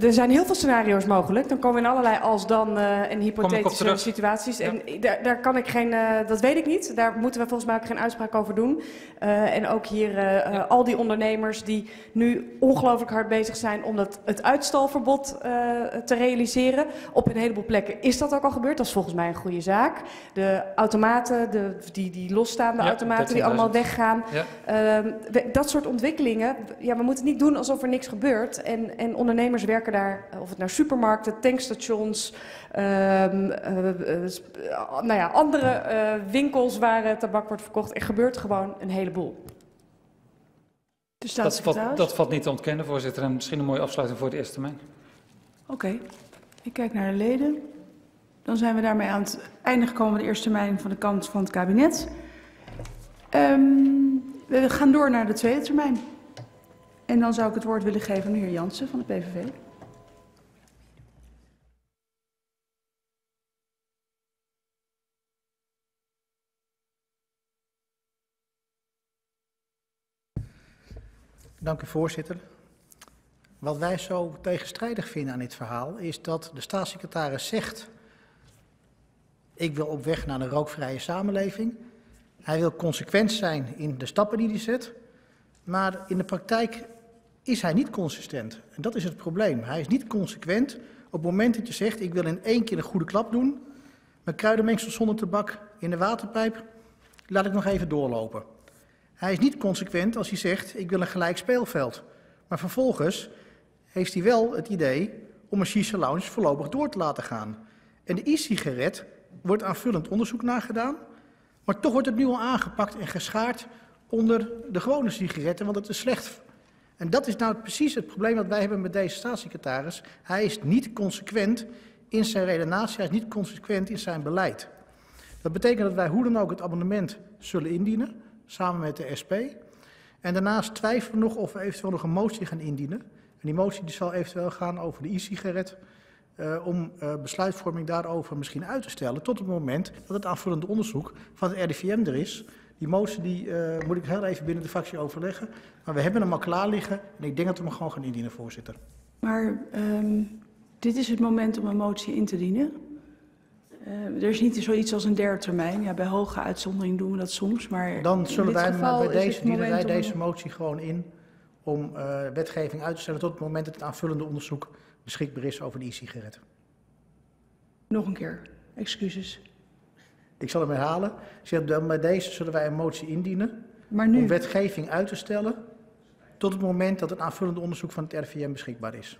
er zijn heel veel scenario's mogelijk. Dan komen we in allerlei als-dan uh, en hypothetische situaties. Ja. En daar, daar, kan ik geen, uh, dat weet ik niet. Daar moeten we volgens mij ook geen uitspraak over doen. Uh, en ook hier ja. al die ondernemers die nu ongelooflijk hard bezig zijn om dat, het uitstalverbod te realiseren. Op een heleboel plekken is dat ook al gebeurd. Dat is volgens mij een goede zaak. De automaten, de, die, die losstaande ja, automaten die allemaal weggaan. Ehm, dat soort ontwikkelingen. Ja, we moeten niet doen alsof er niks gebeurt. En, en ondernemers werken daar, of het naar supermarkten, tankstations, um, uh, uh, nou ja, andere uh, winkels waar tabak wordt verkocht. Er gebeurt gewoon een heleboel. Dus dat, valt, dat valt niet te ontkennen, voorzitter. En misschien een mooie afsluiting voor de eerste termijn. Oké, okay. ik kijk naar de leden. Dan zijn we daarmee aan het einde gekomen de eerste termijn van de kant van het kabinet. Um, we gaan door naar de tweede termijn. En dan zou ik het woord willen geven aan de heer Jansen van de PVV. Dank u, voorzitter. Wat wij zo tegenstrijdig vinden aan dit verhaal is dat de staatssecretaris zegt: Ik wil op weg naar een rookvrije samenleving. Hij wil consequent zijn in de stappen die hij zet. Maar in de praktijk is hij niet consistent. En dat is het probleem. Hij is niet consequent op het moment dat je zegt... ik wil in één keer een goede klap doen... mijn kruidenmengsel zonder tabak in de waterpijp... laat ik nog even doorlopen. Hij is niet consequent als hij zegt... ik wil een gelijk speelveld. Maar vervolgens heeft hij wel het idee... om een shisha lounge voorlopig door te laten gaan. En de e-sigaret wordt aanvullend onderzoek nagedaan... maar toch wordt het nu al aangepakt en geschaard onder de gewone sigaretten... want het is slecht en dat is nou precies het probleem dat wij hebben met deze staatssecretaris. Hij is niet consequent in zijn redenatie, hij is niet consequent in zijn beleid. Dat betekent dat wij hoe dan ook het amendement zullen indienen, samen met de SP. En daarnaast twijfelen we nog of we eventueel nog een motie gaan indienen. En die motie die zal eventueel gaan over de e-sigaret. uh, om uh, besluitvorming daarover misschien uit te stellen tot het moment dat het aanvullende onderzoek van het RIVM er is. Die motie die, uh, moet ik heel even binnen de fractie overleggen. Maar we hebben hem al klaar liggen en ik denk dat we hem gewoon gaan indienen, voorzitter. Maar um, dit is het moment om een motie in te dienen. Uh, er is niet zoiets als een derde termijn. Ja, bij hoge uitzondering doen we dat soms. Maar Dan zullen wij bij deze, dienen wij deze motie gewoon in om uh, wetgeving uit te stellen tot het moment dat het aanvullende onderzoek beschikbaar is over de e-sigaret. Nog een keer, excuses. Ik zal hem herhalen. Zeg, dan bij deze zullen wij een motie indienen maar nu... om wetgeving uit te stellen tot het moment dat het aanvullende onderzoek van het RVM beschikbaar is.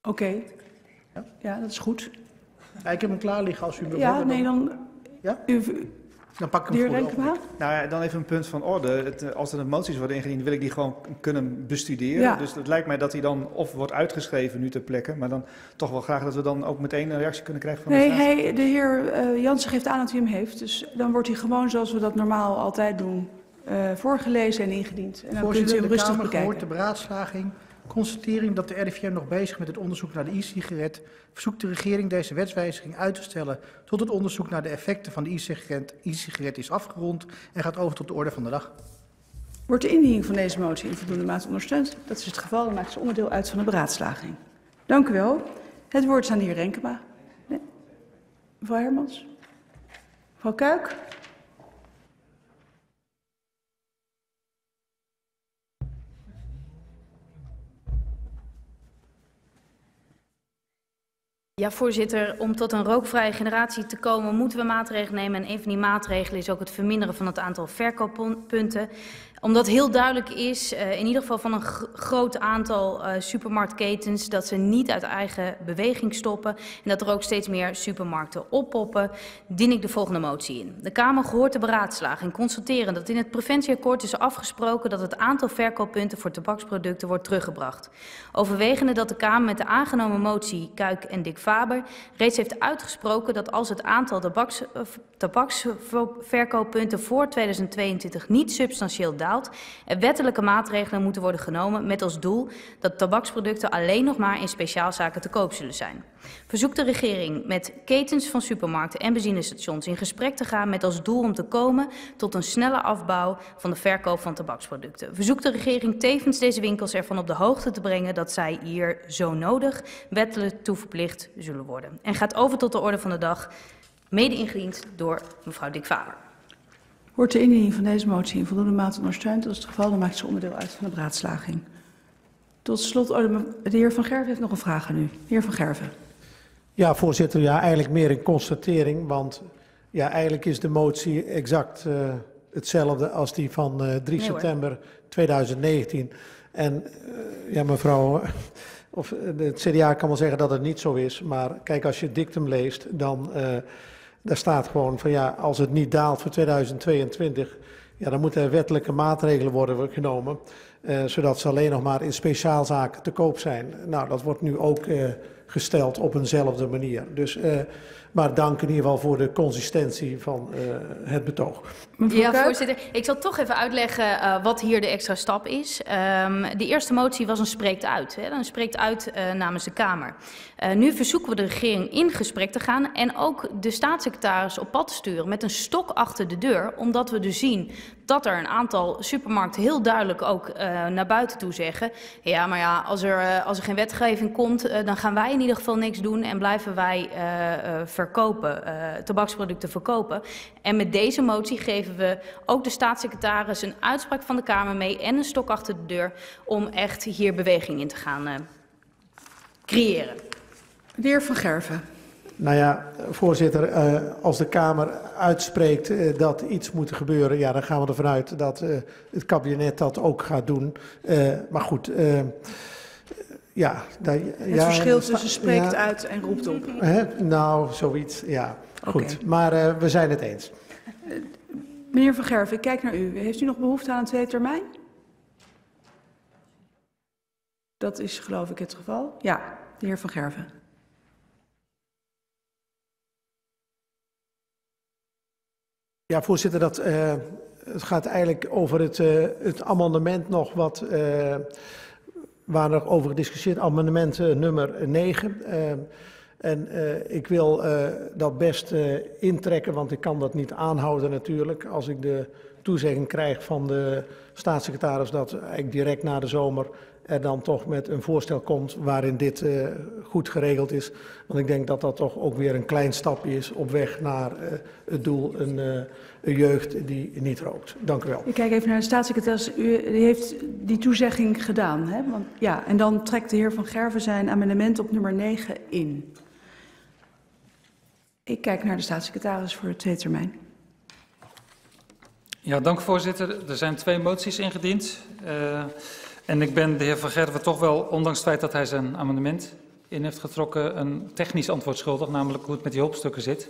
Oké. Okay. Ja? ja? dat is goed. Ja, ik heb hem klaar liggen als u wil Ja, nee, dan... Ja? U, dan pak ik hem voor Nou ja, dan even een punt van orde. Het, eh, als er moties worden ingediend, wil ik die gewoon kunnen bestuderen. Ja. Dus het lijkt mij dat die dan of wordt uitgeschreven nu ter plekke, maar dan toch wel graag dat we dan ook meteen een reactie kunnen krijgen van nee, de Nee, de heer uh, Jansen geeft aan dat hij hem heeft. Dus dan wordt hij gewoon zoals we dat normaal altijd doen, uh, voorgelezen en ingediend. En dan Voorzitter, kunt u hem rustig Kamer bekijken. gehoord de beraadslaging Constatering dat de RIVM nog bezig met het onderzoek naar de e-sigaret, verzoekt de regering deze wetswijziging uit te stellen tot het onderzoek naar de effecten van de e-sigaret is afgerond en gaat over tot de orde van de dag. Wordt de indiening van deze motie in voldoende mate ondersteund? Dat is het geval, dan maakt ze onderdeel uit van de beraadslaging. Dank u wel. Het woord is aan de heer Renkema. Nee. Mevrouw Hermans. Mevrouw Kuik. Ja, voorzitter. Om tot een rookvrije generatie te komen moeten we maatregelen nemen. En een van die maatregelen is ook het verminderen van het aantal verkooppunten omdat heel duidelijk is, uh, in ieder geval van een groot aantal uh, supermarktketens, dat ze niet uit eigen beweging stoppen en dat er ook steeds meer supermarkten oppoppen, dien ik de volgende motie in. De Kamer gehoord de beraadslaging constateren dat in het preventieakkoord is afgesproken dat het aantal verkooppunten voor tabaksproducten wordt teruggebracht. Overwegende dat de Kamer met de aangenomen motie Kuik en Dick Faber reeds heeft uitgesproken dat als het aantal uh, tabaksverkooppunten voor 2022 niet substantieel daalt, wettelijke maatregelen moeten worden genomen met als doel dat tabaksproducten alleen nog maar in speciaalzaken te koop zullen zijn. Verzoekt de regering met ketens van supermarkten en benzinestations in gesprek te gaan met als doel om te komen tot een snelle afbouw van de verkoop van tabaksproducten. Verzoekt de regering tevens deze winkels ervan op de hoogte te brengen dat zij hier zo nodig wettelijk toe verplicht zullen worden. En gaat over tot de orde van de dag, mede ingediend door mevrouw Dick Faber. Wordt de indiening van deze motie in voldoende mate ondersteund? Dat is het geval, dan maakt ze onderdeel uit van de beraadslaging. Tot slot, oh, de heer Van Gerven heeft nog een vraag aan u. Heer Van Gerven. Ja, voorzitter, ja, eigenlijk meer een constatering, want ja, eigenlijk is de motie exact uh, hetzelfde als die van uh, 3 nee, september hoor. 2019. En uh, ja, mevrouw, of het CDA kan wel zeggen dat het niet zo is, maar kijk, als je het dictum leest, dan daar staat gewoon van ja, als het niet daalt voor 2022, ja, dan moeten er wettelijke maatregelen worden genomen. Uh, zodat ze alleen nog maar in speciaalzaken te koop zijn. Nou, dat wordt nu ook uh, gesteld op eenzelfde manier. Dus, uh, maar dank in ieder geval voor de consistentie van het betoog. Ja, voorzitter. Ik zal toch even uitleggen wat hier de extra stap is. Um, de eerste motie was een spreekt uit. Hè? Dan spreekt uit namens de Kamer. Uh, nu verzoeken we de regering in gesprek te gaan en ook de staatssecretaris op pad te sturen met een stok achter de deur, omdat we dus zien dat er een aantal supermarkten heel duidelijk ook naar buiten toe zeggen, ja, maar ja, als er, als er geen wetgeving komt, dan gaan wij in ieder geval niks doen en blijven wij verkopen, tabaksproducten verkopen. En met deze motie geven we ook de staatssecretaris een uitspraak van de Kamer mee en een stok achter de deur om echt hier beweging in te gaan creëren. De heer Van Gerven. Nou ja, voorzitter, uh, als de Kamer uitspreekt uh, dat iets moet gebeuren, ja, dan gaan we ervan uit dat uh, het kabinet dat ook gaat doen. maar goed, ja. Het ja, verschil tussen spreekt ja, uit en roept op. Hè? Nou, zoiets, ja. Goed, okay. maar we zijn het eens. Meneer Van Gerven, ik kijk naar u. Heeft u nog behoefte aan een tweede termijn? Dat is geloof ik het geval. Ja, de heer Van Gerven. Ja, voorzitter, dat, uh, het gaat eigenlijk over het, uh, het amendement nog wat uh, waar nog over gediscussieerd, amendement nummer 9. En uh, ik wil uh, dat best uh, intrekken, want ik kan dat niet aanhouden natuurlijk. Als ik de toezegging krijg van de staatssecretaris dat eigenlijk direct na de zomer er dan toch met een voorstel komt waarin dit goed geregeld is. Want ik denk dat dat toch ook weer een klein stapje is op weg naar het doel een, een, jeugd die niet rookt. Dank u wel. Ik kijk even naar de staatssecretaris. U heeft die toezegging gedaan. Hè? Want, ja, en dan trekt de heer Van Gerven zijn amendement op nummer 9 in. Ik kijk naar de staatssecretaris voor de tweede termijn. Ja, dank voorzitter. Er zijn twee moties ingediend. Uh, en ik ben de heer Van Gerven toch wel, ondanks het feit dat hij zijn amendement in heeft getrokken, een technisch antwoord schuldig, namelijk hoe het met die hulpstukken zit.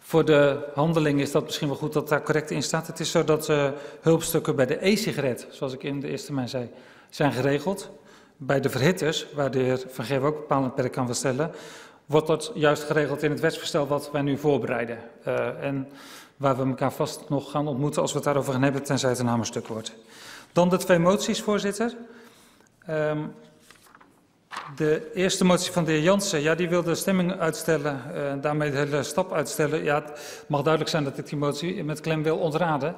Voor de handeling is dat misschien wel goed dat daar correct in staat. Het is zo dat uh, hulpstukken bij de e-sigaret, zoals ik in de eerste termijn zei, zijn geregeld. Bij de verhitters, waar de heer Van Gerven ook bepaalde per kan stellen, wordt dat juist geregeld in het wetsvoorstel wat wij nu voorbereiden. Uh, en waar we elkaar vast nog gaan ontmoeten als we het daarover gaan hebben, tenzij het een hamerstuk wordt. Dan de twee moties, voorzitter. Um, de eerste motie van de heer Jansen, ja, die wil de stemming uitstellen, uh, daarmee de hele stap uitstellen. Ja, het mag duidelijk zijn dat ik die motie met klem wil ontraden.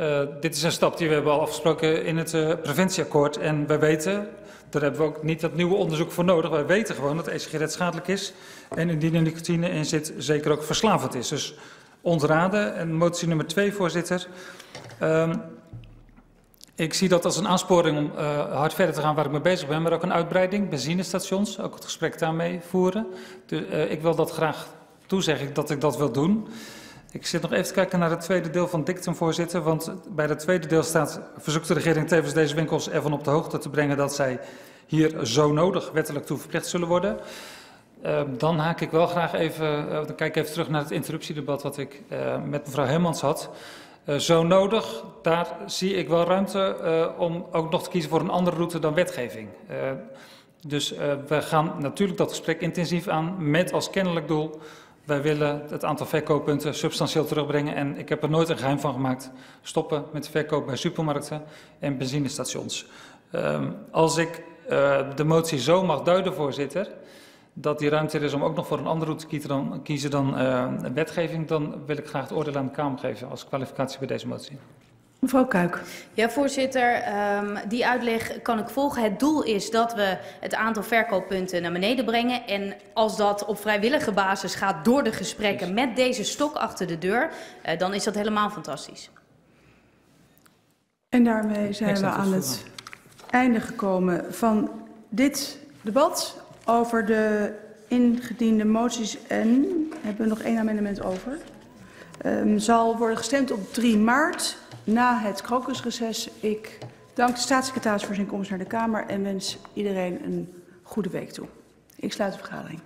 Uh, dit is een stap die we hebben al afgesproken in het uh, preventieakkoord. En wij weten, daar hebben we ook niet dat nieuwe onderzoek voor nodig. Wij weten gewoon dat e-sigaret schadelijk is. En indien nicotine in zit, zeker ook verslavend is. Dus ontraden. En motie nummer twee, voorzitter. Um, ik zie dat als een aansporing om uh, hard verder te gaan waar ik mee bezig ben, maar ook een uitbreiding, benzinestations, ook het gesprek daarmee voeren. Ik wil dat graag toezeggen dat ik dat wil doen. Ik zit nog even te kijken naar het tweede deel van dictum, voorzitter, want bij het tweede deel staat, verzoekt de regering tevens deze winkels ervan op de hoogte te brengen dat zij hier zo nodig wettelijk toe verplicht zullen worden. Uh, dan haak ik wel graag even, uh, dan kijk ik even terug naar het interruptiedebat wat ik uh, met mevrouw Hermans had. Uh, zo nodig, daar zie ik wel ruimte om ook nog te kiezen voor een andere route dan wetgeving. Dus we gaan natuurlijk dat gesprek intensief aan met als kennelijk doel... wij willen het aantal verkooppunten substantieel terugbrengen... en ik heb er nooit een geheim van gemaakt... stoppen met verkoop bij supermarkten en benzinestations. Um, als ik de motie zo mag duiden, voorzitter dat die ruimte er is om ook nog voor een andere route te kiezen dan, kiezen dan uh, wetgeving, dan wil ik graag het oordeel aan de Kamer geven als kwalificatie bij deze motie. Mevrouw Kuik. Ja, voorzitter. Um, die uitleg kan ik volgen. Het doel is dat we het aantal verkooppunten naar beneden brengen. En als dat op vrijwillige basis gaat door de gesprekken met deze stok achter de deur, uh, dan is dat helemaal fantastisch. En daarmee zijn we aan het einde gekomen van dit debat over de ingediende moties en hebben we nog één amendement over. Um, zal worden gestemd op 3 maart na het krokusreces. Ik dank de staatssecretaris voor zijn komst naar de Kamer en wens iedereen een goede week toe. Ik sluit de vergadering.